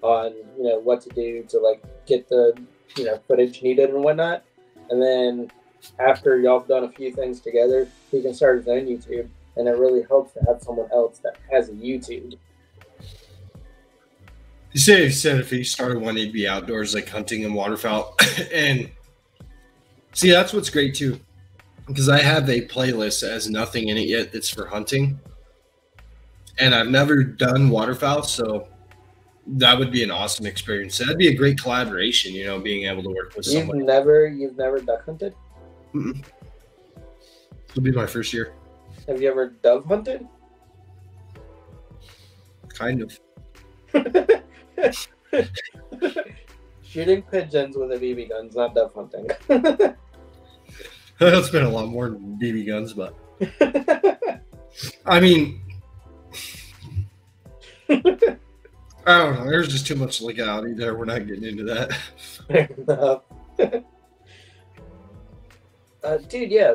on, you know, what to do to like get the, you know, footage needed and whatnot. And then after y'all have done a few things together, he can start his own YouTube. And it really helps to have someone else that has a YouTube. He said he said if he started one, he'd be outdoors like hunting and waterfowl. and see, that's what's great too, because I have a playlist that has nothing in it yet that's for hunting, and I've never done waterfowl, so that would be an awesome experience. That'd be a great collaboration, you know, being able to work with You've someone. never, you've never duck hunted? Mm-mm. It'll be my first year, Have you ever dove hunted? kind of. Shooting pigeons with a BB gun's not dove hunting. That's been a lot more than BB guns, but I mean, I don't know. There's just too much legality there. We're not getting into that. Fair enough. uh, dude, yeah,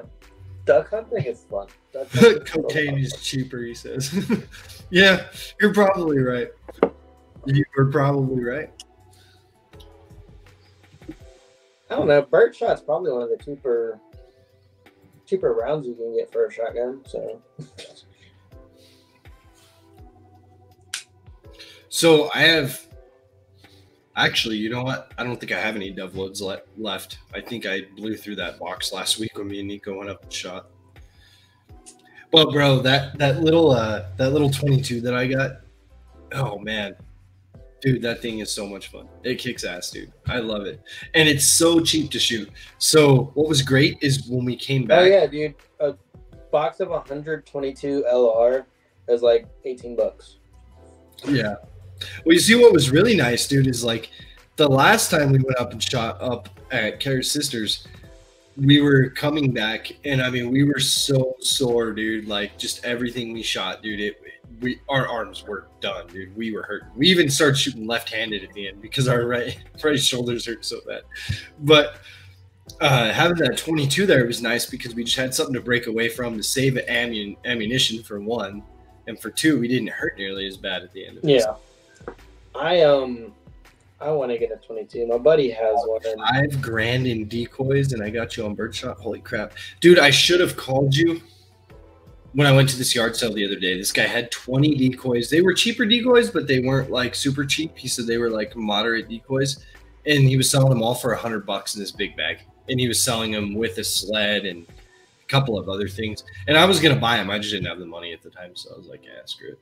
duck hunting is fun. Hunting is Cocaine is cheaper, he says. yeah, you're probably right. You were probably right. I don't know. Birdshot's probably one of the cheaper cheaper rounds you can get for a shotgun. So So I have. Actually, you know what? I don't think I have any dove loads le- left. I think I blew through that box last week when me and Nico went up and shot. Well, bro, that that little uh that little 22 that I got, oh man. Dude, that thing is so much fun. It kicks ass, dude. I love it. And it's so cheap to shoot. So what was great is when we came oh, back. oh yeah, dude, a box of 122 LR is like 18 bucks. Yeah. Well, you see, what was really nice, dude, is like the last time we went up and shot up at Carrie's Sisters, we were coming back, and I mean, we were so sore, dude. Like, just everything we shot, dude. It, we our arms were done, dude. We were hurt. We even started shooting left-handed at the end because our right right shoulders hurt so bad. But uh, having that 22 there was nice because we just had something to break away from to save ammun- ammunition for one, and for two, we didn't hurt nearly as bad at the end of it. Yeah, I um, I want to get a 22. My buddy has one. Five grand in decoys and I got you on birdshot. Holy crap. Dude, I should have called you when I went to this yard sale the other day. This guy had 20 decoys. They were cheaper decoys, but they weren't like super cheap. He said they were like moderate decoys. And he was selling them all for a hundred bucks in this big bag. And he was selling them with a sled and a couple of other things. And I was gonna buy them. I just didn't have the money at the time. So I was like, yeah, screw it.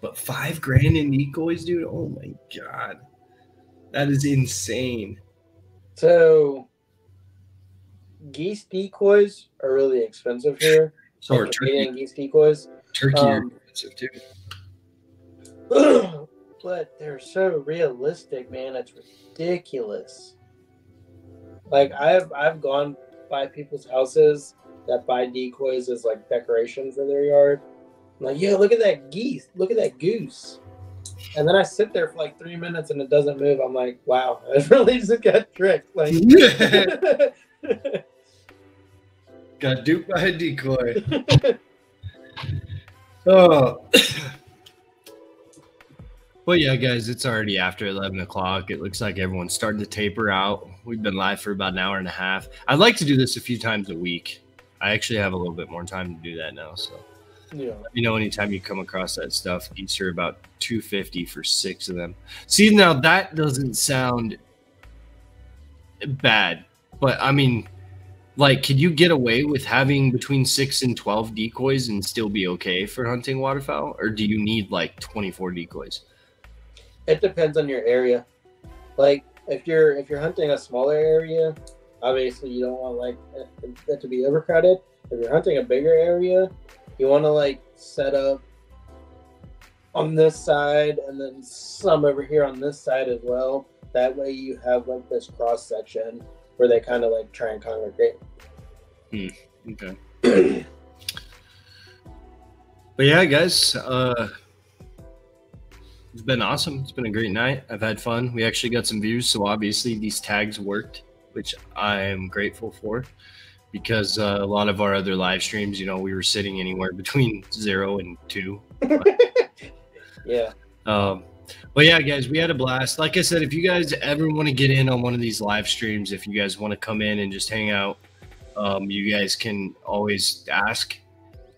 But five grand in decoys, dude. Oh my god. That is insane. so geese decoys are really expensive here. So Like turkey, geese decoys. turkey are um, expensive too. but they're so realistic, man. It's ridiculous. Like I've I've gone by people's houses that buy decoys as like decoration for their yard. I'm like, yeah, look at that geese. Look at that goose. And then I sit there for like three minutes and it doesn't move. I'm like, wow, I really just got tricked. Like, Got duped by a decoy. Oh. Well, yeah, guys, it's already after 11 o'clock. It looks like everyone's starting to taper out. We've been live for about an hour and a half. I'd like to do this a few times a week. I actually have a little bit more time to do that now. So, yeah. you know, anytime you come across that stuff, these are about 250 for six of them. See, now that doesn't sound bad, but I mean, like, could you get away with having between six and 12 decoys and still be okay for hunting waterfowl? Or do you need like 24 decoys? It depends on your area. Like if you're if you're hunting a smaller area, obviously you don't want like it, to be overcrowded. If you're hunting a bigger area, you want to like set up on this side and then some over here on this side as well. That way you have like this cross section where they kind of like try and congregate. Okay. But yeah, guys, uh, it's been awesome. It's been a great night. I've had fun. We actually got some views, so obviously these tags worked, which I am grateful for because uh, a lot of our other live streams, you know, we were sitting anywhere between zero and two. Yeah. Um, but yeah, guys, we had a blast. Like I said, if you guys ever want to get in on one of these live streams, if you guys want to come in and just hang out, um, you guys can always ask.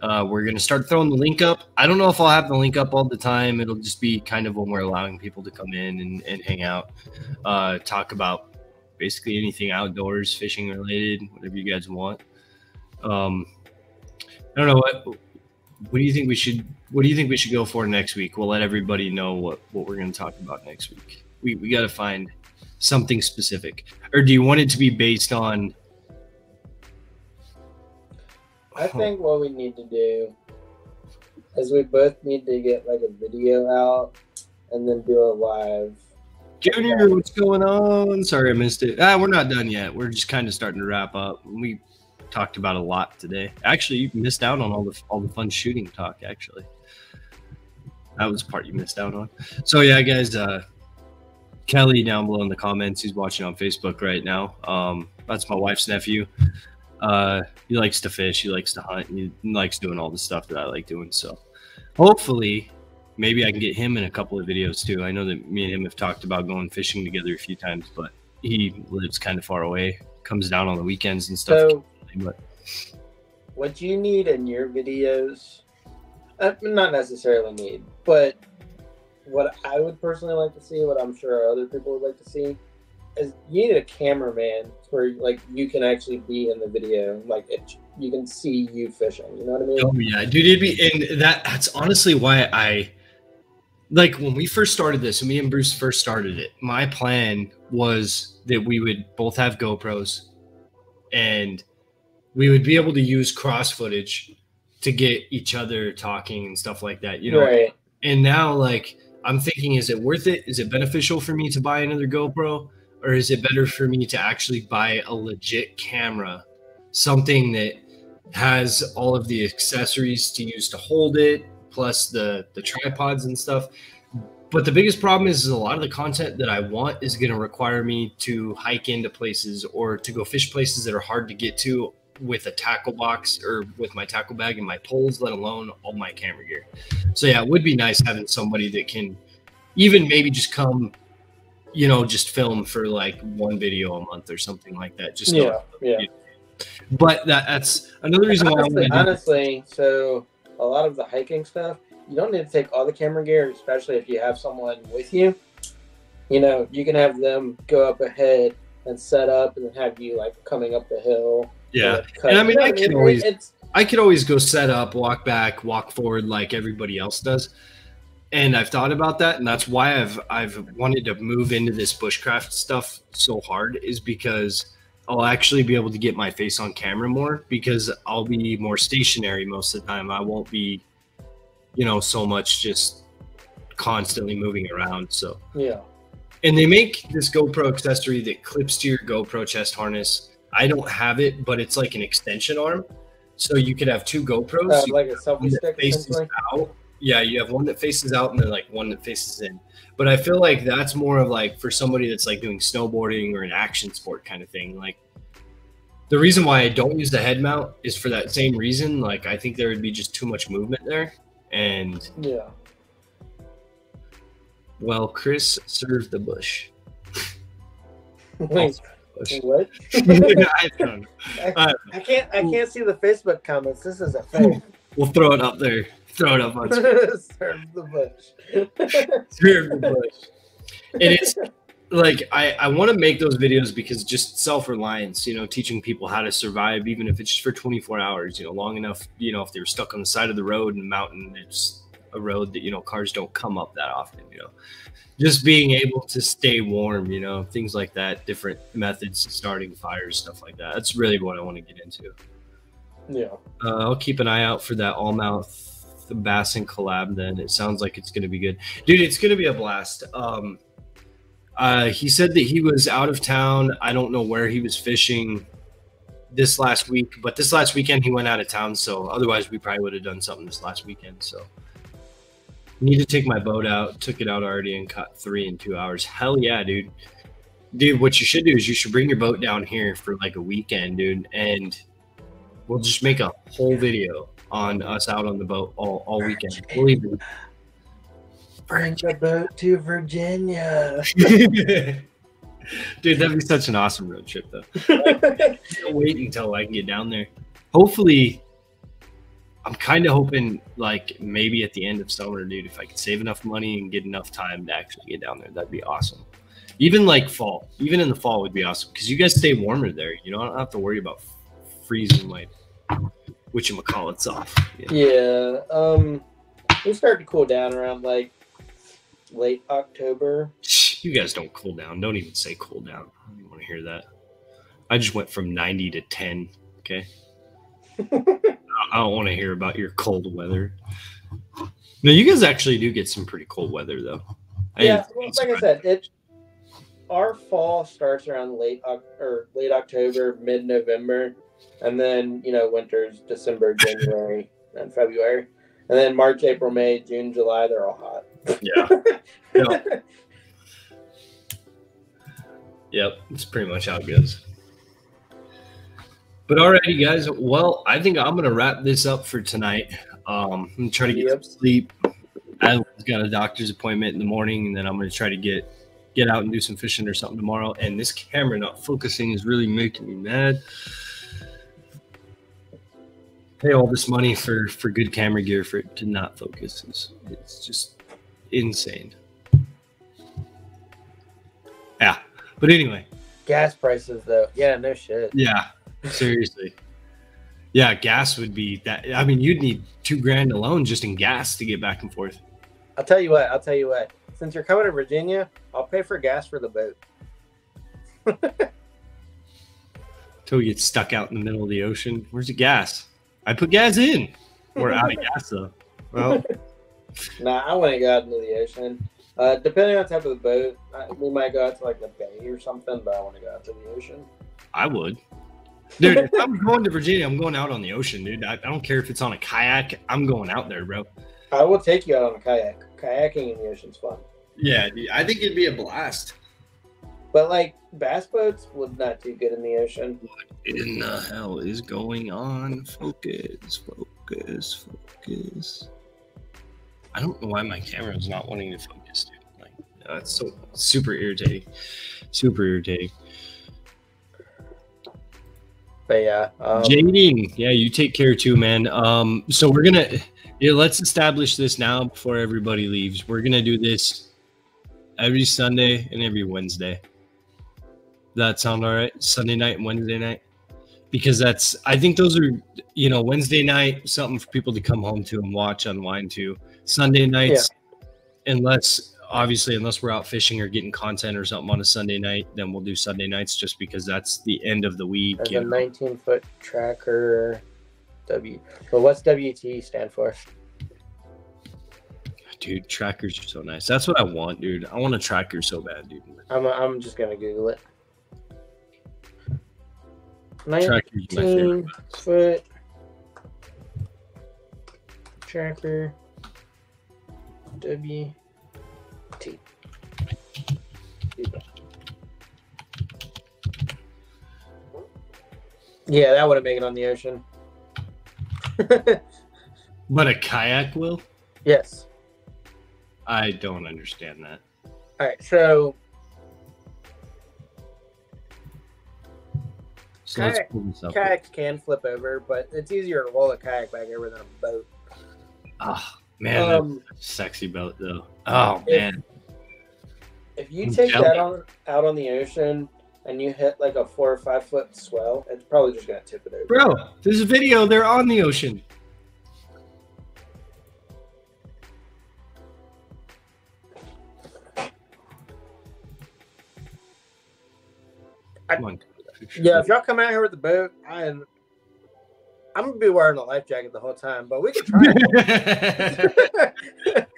Uh, we're gonna start throwing the link up. I don't know if I'll have the link up all the time. It'll just be kind of when we're allowing people to come in and, and hang out, uh, talk about basically anything outdoors, fishing related, whatever you guys want. Um, I don't know what. What do you think we should? What do you think we should go for next week? We'll let everybody know what what we're going to talk about next week. We we got to find something specific, or do you want it to be based on I think what we need to do is we both need to get like a video out and then do a live. Junior, what's going on? Sorry I missed it. Ah, we're not done yet. We're just kind of starting to wrap up. We talked about a lot today. Actually, you missed out on all the all the fun shooting talk. Actually, that was part you missed out on. So yeah, guys. Uh, Kelly down below in the comments. He's watching on Facebook right now. Um, that's my wife's nephew. Uh, he likes to fish. He likes to hunt. He likes doing all the stuff that I like doing. So, hopefully, maybe I can get him in a couple of videos too. I know that me and him have talked about going fishing together a few times, but he lives kind of far away. Comes down on the weekends and stuff. So, but what you need in your videos, uh, not necessarily need, but what I would personally like to see, what I'm sure other people would like to see, is you need a cameraman where like you can actually be in the video, like it, you can see you fishing. You know what I mean? Oh yeah, dude. It'd be and that that's honestly why I like when we first started this. When me and Bruce first started it, my plan was that we would both have GoPros, and we would be able to use cross footage to get each other talking and stuff like that. You know. Right. And now, like I'm thinking, is it worth it? Is it beneficial for me to buy another GoPro? Or is it better for me to actually buy a legit camera, something that has all of the accessories to use to hold it, plus the the tripods and stuff. But the biggest problem is, is a lot of the content that I want is going to require me to hike into places or to go fish places that are hard to get to with a tackle box or with my tackle bag and my poles, let alone all my camera gear. So yeah, it would be nice having somebody that can even maybe just come, you know, just film for like one video a month or something like that. Just yeah, yeah. But that, that's another reason why honestly, honestly, so a lot of the hiking stuff, you don't need to take all the camera gear, especially if you have someone with you. You know, you can have them go up ahead and set up and then have you like coming up the hill yeah, and I mean, I can always, I could always go set up, walk back, walk forward like everybody else does. And I've thought about that, and that's why I've I've wanted to move into this bushcraft stuff so hard is because I'll actually be able to get my face on camera more because I'll be more stationary most of the time. I won't be, you know, so much just constantly moving around. So yeah. And they make this GoPro accessory that clips to your GoPro chest harness I don't have it, but it's like an extension arm. So you could have two GoPros. Uh, like a selfie stick. Faces out. Yeah, you have one that faces out and then like one that faces in. But I feel like that's more of like for somebody that's like doing snowboarding or an action sport kind of thing. Like the reason why I don't use the head mount is for that same reason. Like I think there would be just too much movement there. And yeah. Well, Chris served the bush. What? I, I, I, can't. I can't see the Facebook comments. This is a fake. We'll throw it up there. Throw it up on. Serve the bush. Serve the bush. It is like I, I want to make those videos because just self-reliance you know teaching people how to survive even if it's just for 24 hours you know long enough you know if they were stuck on the side of the road in the mountain it's a road that you know cars don't come up that often you know just being able to stay warm, you know, things like that, different methods starting fires, stuff like that. That's really what I want to get into. Yeah. Uh, I'll keep an eye out for that Allmouth Bassin collab then. It sounds like it's going to be good. Dude, it's going to be a blast. Um, uh, he said that he was out of town. I don't know where he was fishing this last week, but this last weekend he went out of town. So otherwise, we probably would have done something this last weekend. So Need to take my boat out. Took it out already and caught three in two hours. Hell yeah, dude. Dude, what you should do is you should bring your boat down here for like a weekend, dude, and we'll just make a whole video on us out on the boat all, all weekend. We'll even bring the boat to Virginia. Dude, that'd be such an awesome road trip, though. wait until I can get down there. Hopefully, I'm kind of hoping like maybe at the end of summer, dude, if I could save enough money and get enough time to actually get down there, that'd be awesome. Even like fall, even in the fall would be awesome because you guys stay warmer there. You know, I don't have to worry about freezing my which you call it's off. Know? Yeah, um, we start to cool down around like late October. You guys don't cool down. Don't even say cool down. I don't want to hear that. I just went from 90 to 10. Okay. I don't want to hear about your cold weather. No, you guys actually do get some pretty cold weather though. I Yeah, well, like I said, it our fall starts around late or late October, mid November, and then you know winter's December, January, and February, and then March, April, May, June, July, they're all hot. yeah. Yeah. Yep, it's pretty much how it goes. But alrighty, guys. Well, I think I'm gonna wrap this up for tonight. Um, I'm trying to to get Yep. some sleep. I've got a doctor's appointment in the morning, and then I'm gonna try to get get out and do some fishing or something tomorrow. And this camera not focusing is really making me mad. Pay all this money for for good camera gear for it to not focus. It's, it's just insane. Yeah, but anyway, Gas prices, though, yeah, no shit. yeah, seriously. Yeah, gas would be that. I mean, you'd need two grand alone just in gas to get back and forth. I'll tell you what. I'll tell you what. Since you're coming to Virginia, I'll pay for gas for the boat. Until we get stuck out in the middle of the ocean. Where's the gas? I put gas in. We're out of gas though. Well, Nah, I wouldn't go out into the ocean. Uh, depending on the type of the boat, I, we might go out to like the bay or something. But I want to go out to the ocean. I would. Dude, if I'm going to Virginia, I'm going out on the ocean, dude. I, I don't care if it's on a kayak. I'm going out there, bro. I will take you out on a kayak. Kayaking in the ocean's fun. Yeah, dude, I think it'd be a blast. But like bass boats would not do good in the ocean. What in the hell is going on? Focus, focus, focus. I don't know why my camera is not wanting to focus, dude. Like, that's so super irritating. Super irritating. But yeah, um, Jaden, yeah, you take care too, man. Um, so we're gonna yeah, let's establish this now before everybody leaves. We're gonna do this every Sunday and every Wednesday. That sound all right? Sunday night and Wednesday night, because that's I think those are you know Wednesday night something for people to come home to and watch, unwind to. Sunday nights, unless obviously unless we're out fishing or getting content or something on a Sunday night, then we'll do Sunday nights just because that's the end of the week. there's a know. 19 foot tracker. W. But what's WT stand for? Dude, trackers are so nice. That's what I want, dude. I want a tracker so bad, dude. I'm I'm just gonna Google it. Trackers are my favorite. 19 foot tracker. W. Yeah, that would have made it on the ocean. But a kayak will? yes. I don't understand that. All right. So So let's Kayak- pull this up. kayaks can flip over, but it's easier to roll a kayak back over than a boat. Ah, man, that's Um, a sexy boat though. Oh if- man, if you mm, take jelly. that on out on the ocean and you hit like a four or five foot swell, it's probably just gonna tip it over. bro, there's a video. They're on the ocean. I- Come on. Yeah, if y'all come out here with the boat, I am. I'm gonna be wearing a life jacket the whole time, but we can try. it.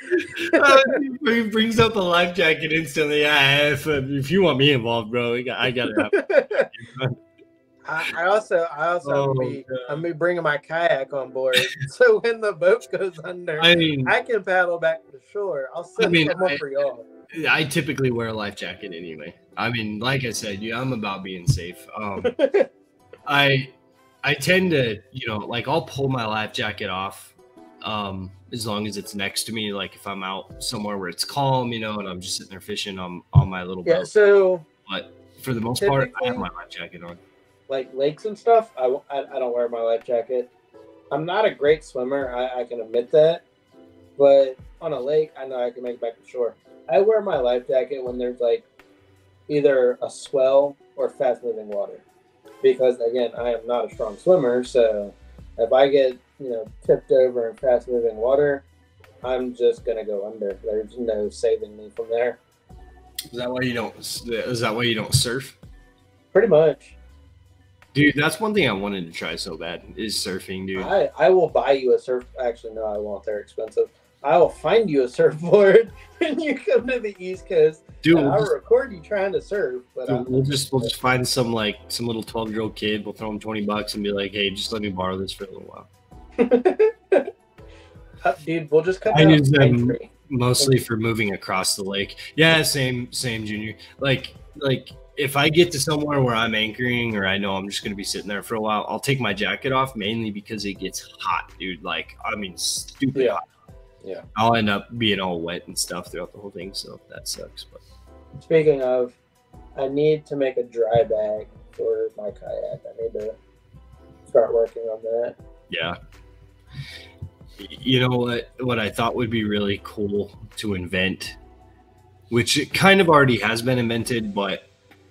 Uh, he brings up the life jacket instantly. Yeah, if, uh, if you want me involved, bro, I got it. I, I also, I also, Oh, I'm, gonna be, I'm be bringing my kayak on board, so when the boat goes under, I, I can paddle back to shore. I'll set I mean, I- for y'all. I typically wear a life jacket anyway. I mean, like I said, yeah, I'm about being safe. Um, I I tend to, you know, like I'll pull my life jacket off um as long as it's next to me like if I'm out somewhere where it's calm, you know, and I'm just sitting there fishing on on my little yeah, boat. so But for the most part, I have my life jacket on. like lakes and stuff, I I don't wear my life jacket. I'm not a great swimmer, I, I can admit that. But on a lake, I know I can make it back to shore. I wear my life jacket when there's like either a swell or fast moving water. Because again, I am not a strong swimmer, so if I get, you know, tipped over in fast moving water, I'm just gonna go under. There's no saving me from there. Is that why you don't is that why you don't surf? Pretty much. Dude, that's one thing I wanted to try so bad is surfing, dude. I, I will buy you a surf. Actually, no, I won't. They're expensive. I will find you a surfboard when you come to the East Coast. Dude, we'll I'll just, record you trying to surf. But dude, we'll just we'll just find some like some little twelve year old kid. We'll throw him twenty bucks and be like, "Hey, just let me borrow this for a little while." Uh, dude, we'll just come I use them-. Mostly for moving across the lake. Yeah, same same junior. Like like if I get to somewhere where I'm anchoring or I know I'm just gonna be sitting there for a while, I'll take my jacket off mainly because it gets hot, dude. Like I mean, stupid Yeah. hot. Yeah. I'll end up being all wet and stuff throughout the whole thing, so that sucks. But Speaking of, I need to make a dry bag for my kayak. I need to start working on that. yeah. You know what what I thought would be really cool to invent, which it kind of already has been invented, but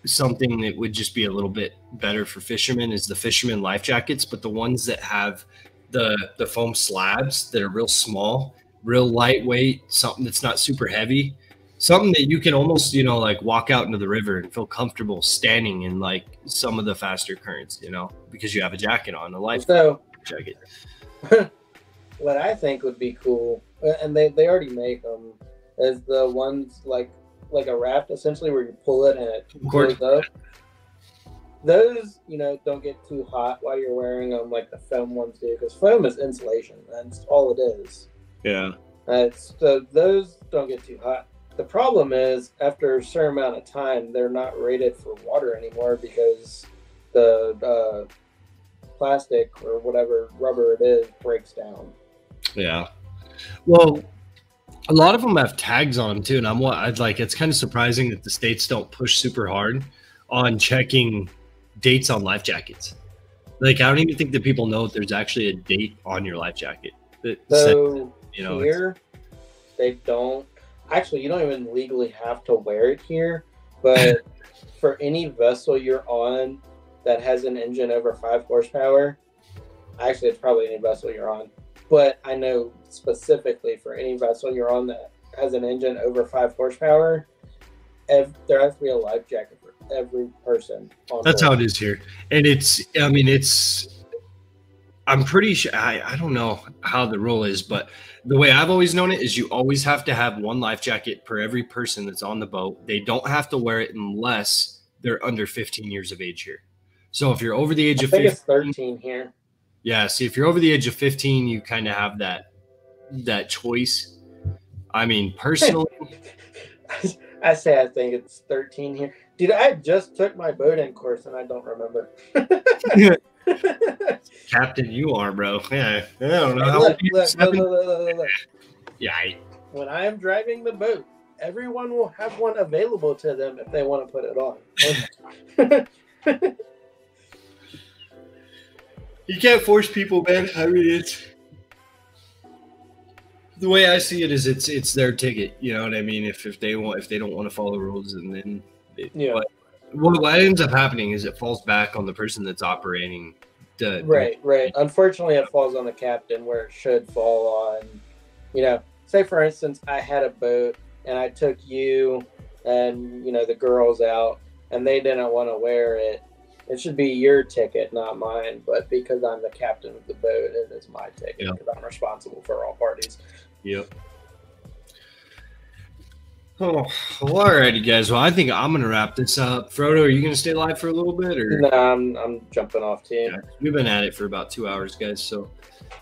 something that would just be a little bit better for fishermen is the fisherman life jackets, but the ones that have the the foam slabs that are real small, real lightweight, something that's not super heavy, something that you can almost, you know, like walk out into the river and feel comfortable standing in like some of the faster currents, you know, because you have a jacket on, a life So, jacket. what I think would be cool, and they, they already make them, is the ones like like a raft essentially where you pull it and it goes up. Those, you know, don't get too hot while you're wearing them like the foam ones do, because foam is insulation. That's all it is. Yeah. Uh, so those don't get too hot. The problem is after a certain amount of time, they're not rated for water anymore because the uh, plastic or whatever rubber it is breaks down. Yeah. Well, a lot of them have tags on them too, and I'm what I'd like. It's kind of surprising that the states don't push super hard on checking dates on life jackets. Like, I don't even think that people know that there's actually a date on your life jacket. That says, So you know, here, they don't. Actually, you don't even legally have to wear it here, but for any vessel you're on that has an engine over five horsepower, actually, it's probably any vessel you're on. But I know specifically for any vessel you're on that has an engine over five horsepower, ev- there has to be a life jacket for every person. On that's how it is here, and it's. I mean, it's. I'm pretty sure. I, I don't know how the rule is, but the way I've always known it is you always have to have one life jacket per every person that's on the boat. They don't have to wear it unless they're under 15 years of age here. So if you're over the age I of think it's 15, 13 here. yeah. See, if you're over the age of 15, you kind of have that that choice. I mean, personally, I say I think it's 13 here. Dude, I just took my boating course and I don't remember. Captain, you are, bro. Yeah, I don't know. Look, old are you? look, look, look, look. Yeah, When I am driving the boat, everyone will have one available to them if they want to put it on. You can't force people, man. I mean, it's the way I see it is it's it's their ticket. You know what I mean? If if they want if they don't want to follow rules, and then it, Yeah. But what, what ends up happening is it falls back on the person that's operating the right, right. Unfortunately, it falls on the captain where it should fall on, you know, say for instance, I had a boat and I took you and, you know, the girls out and they didn't want to wear it. It should be your ticket, not mine. But because I'm the captain of the boat, it is my ticket Yeah. because I'm responsible for all parties. Yep. Oh, well, alrighty, guys. Well, I think I'm gonna wrap this up. Frodo, are you gonna stay live for a little bit, or? No, I'm, I'm jumping off team. Yeah, we've been at it for about two hours, guys. So,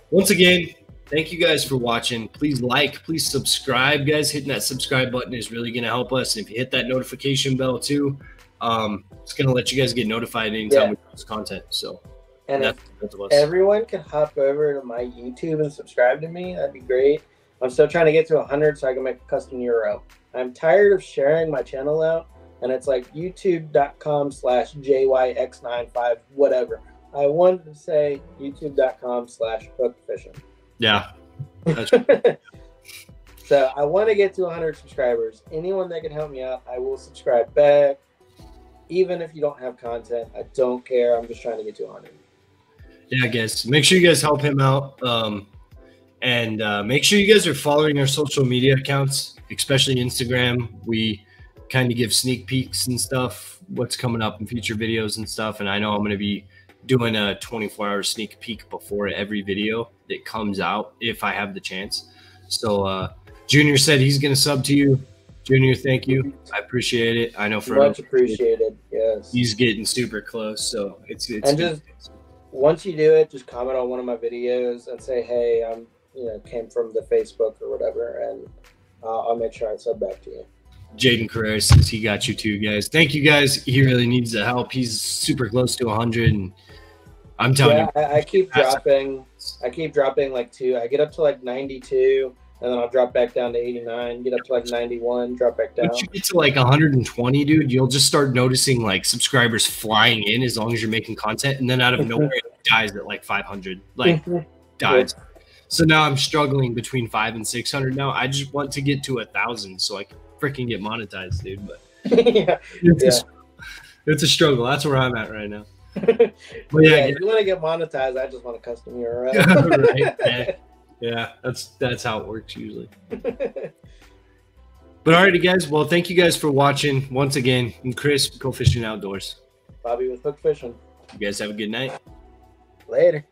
once again, thank you guys for watching. Please like, please subscribe, guys. Hitting that subscribe button is really going to help us. And if you hit that notification bell too, um, it's going to let you guys get notified anytime Yeah. we post content. So, And if everyone can hop over to my YouTube and subscribe to me, that'd be great. I'm still trying to get to 100 so I can make a custom URL. I'm tired of sharing my channel out, and it's like youtube.com slash JYX95, whatever. I wanted to say youtube.com slash hookfishing. yeah, so I want to get to 100 subscribers. Anyone that can help me out, I will subscribe back. Even if you don't have content, I don't care. I'm just trying to get to 100. yeah, guys. Make sure you guys help him out. Um, and uh, make sure you guys are following our social media accounts, especially Instagram. We kind of give sneak peeks and stuff, what's coming up in future videos and stuff. And I know I'm going to be doing a 24 hour sneak peek before every video that comes out if I have the chance. So uh, Junior said he's going to sub to you. Junior, thank you. I appreciate it. I know for Much appreciated. Yes. he's getting super close, so it's it's And just once you do it, just comment on one of my videos and say, "Hey, I'm you know came from the Facebook or whatever," and uh, I'll make sure I sub back to you. Jaden Carrera says he got you too, guys. Thank you, guys. He really needs the help. He's super close to 100, and I'm telling Yeah, you, I, I keep dropping. I keep dropping like two. I get up to like 92, and then I'll drop back down to 89. Get up to like 91, drop back down. once you get to like 120, dude, you'll just start noticing like subscribers flying in as long as you're making content, and then out of nowhere, it dies at like 500, like dies. So now I'm struggling between five and 600 now. I just want to get to a thousand so I can freaking get monetized, dude. But yeah. it's, a, it's a struggle. That's where I'm at right now. But yeah, yeah, if you want to get monetized, I just want a custom URL. right? Yeah. yeah, that's that's how it works usually. But alrighty, guys. Well, thank you guys for watching once again. And Chris, go fishing outdoors. Bobby with Hook Fishing. You guys have a good night. Later.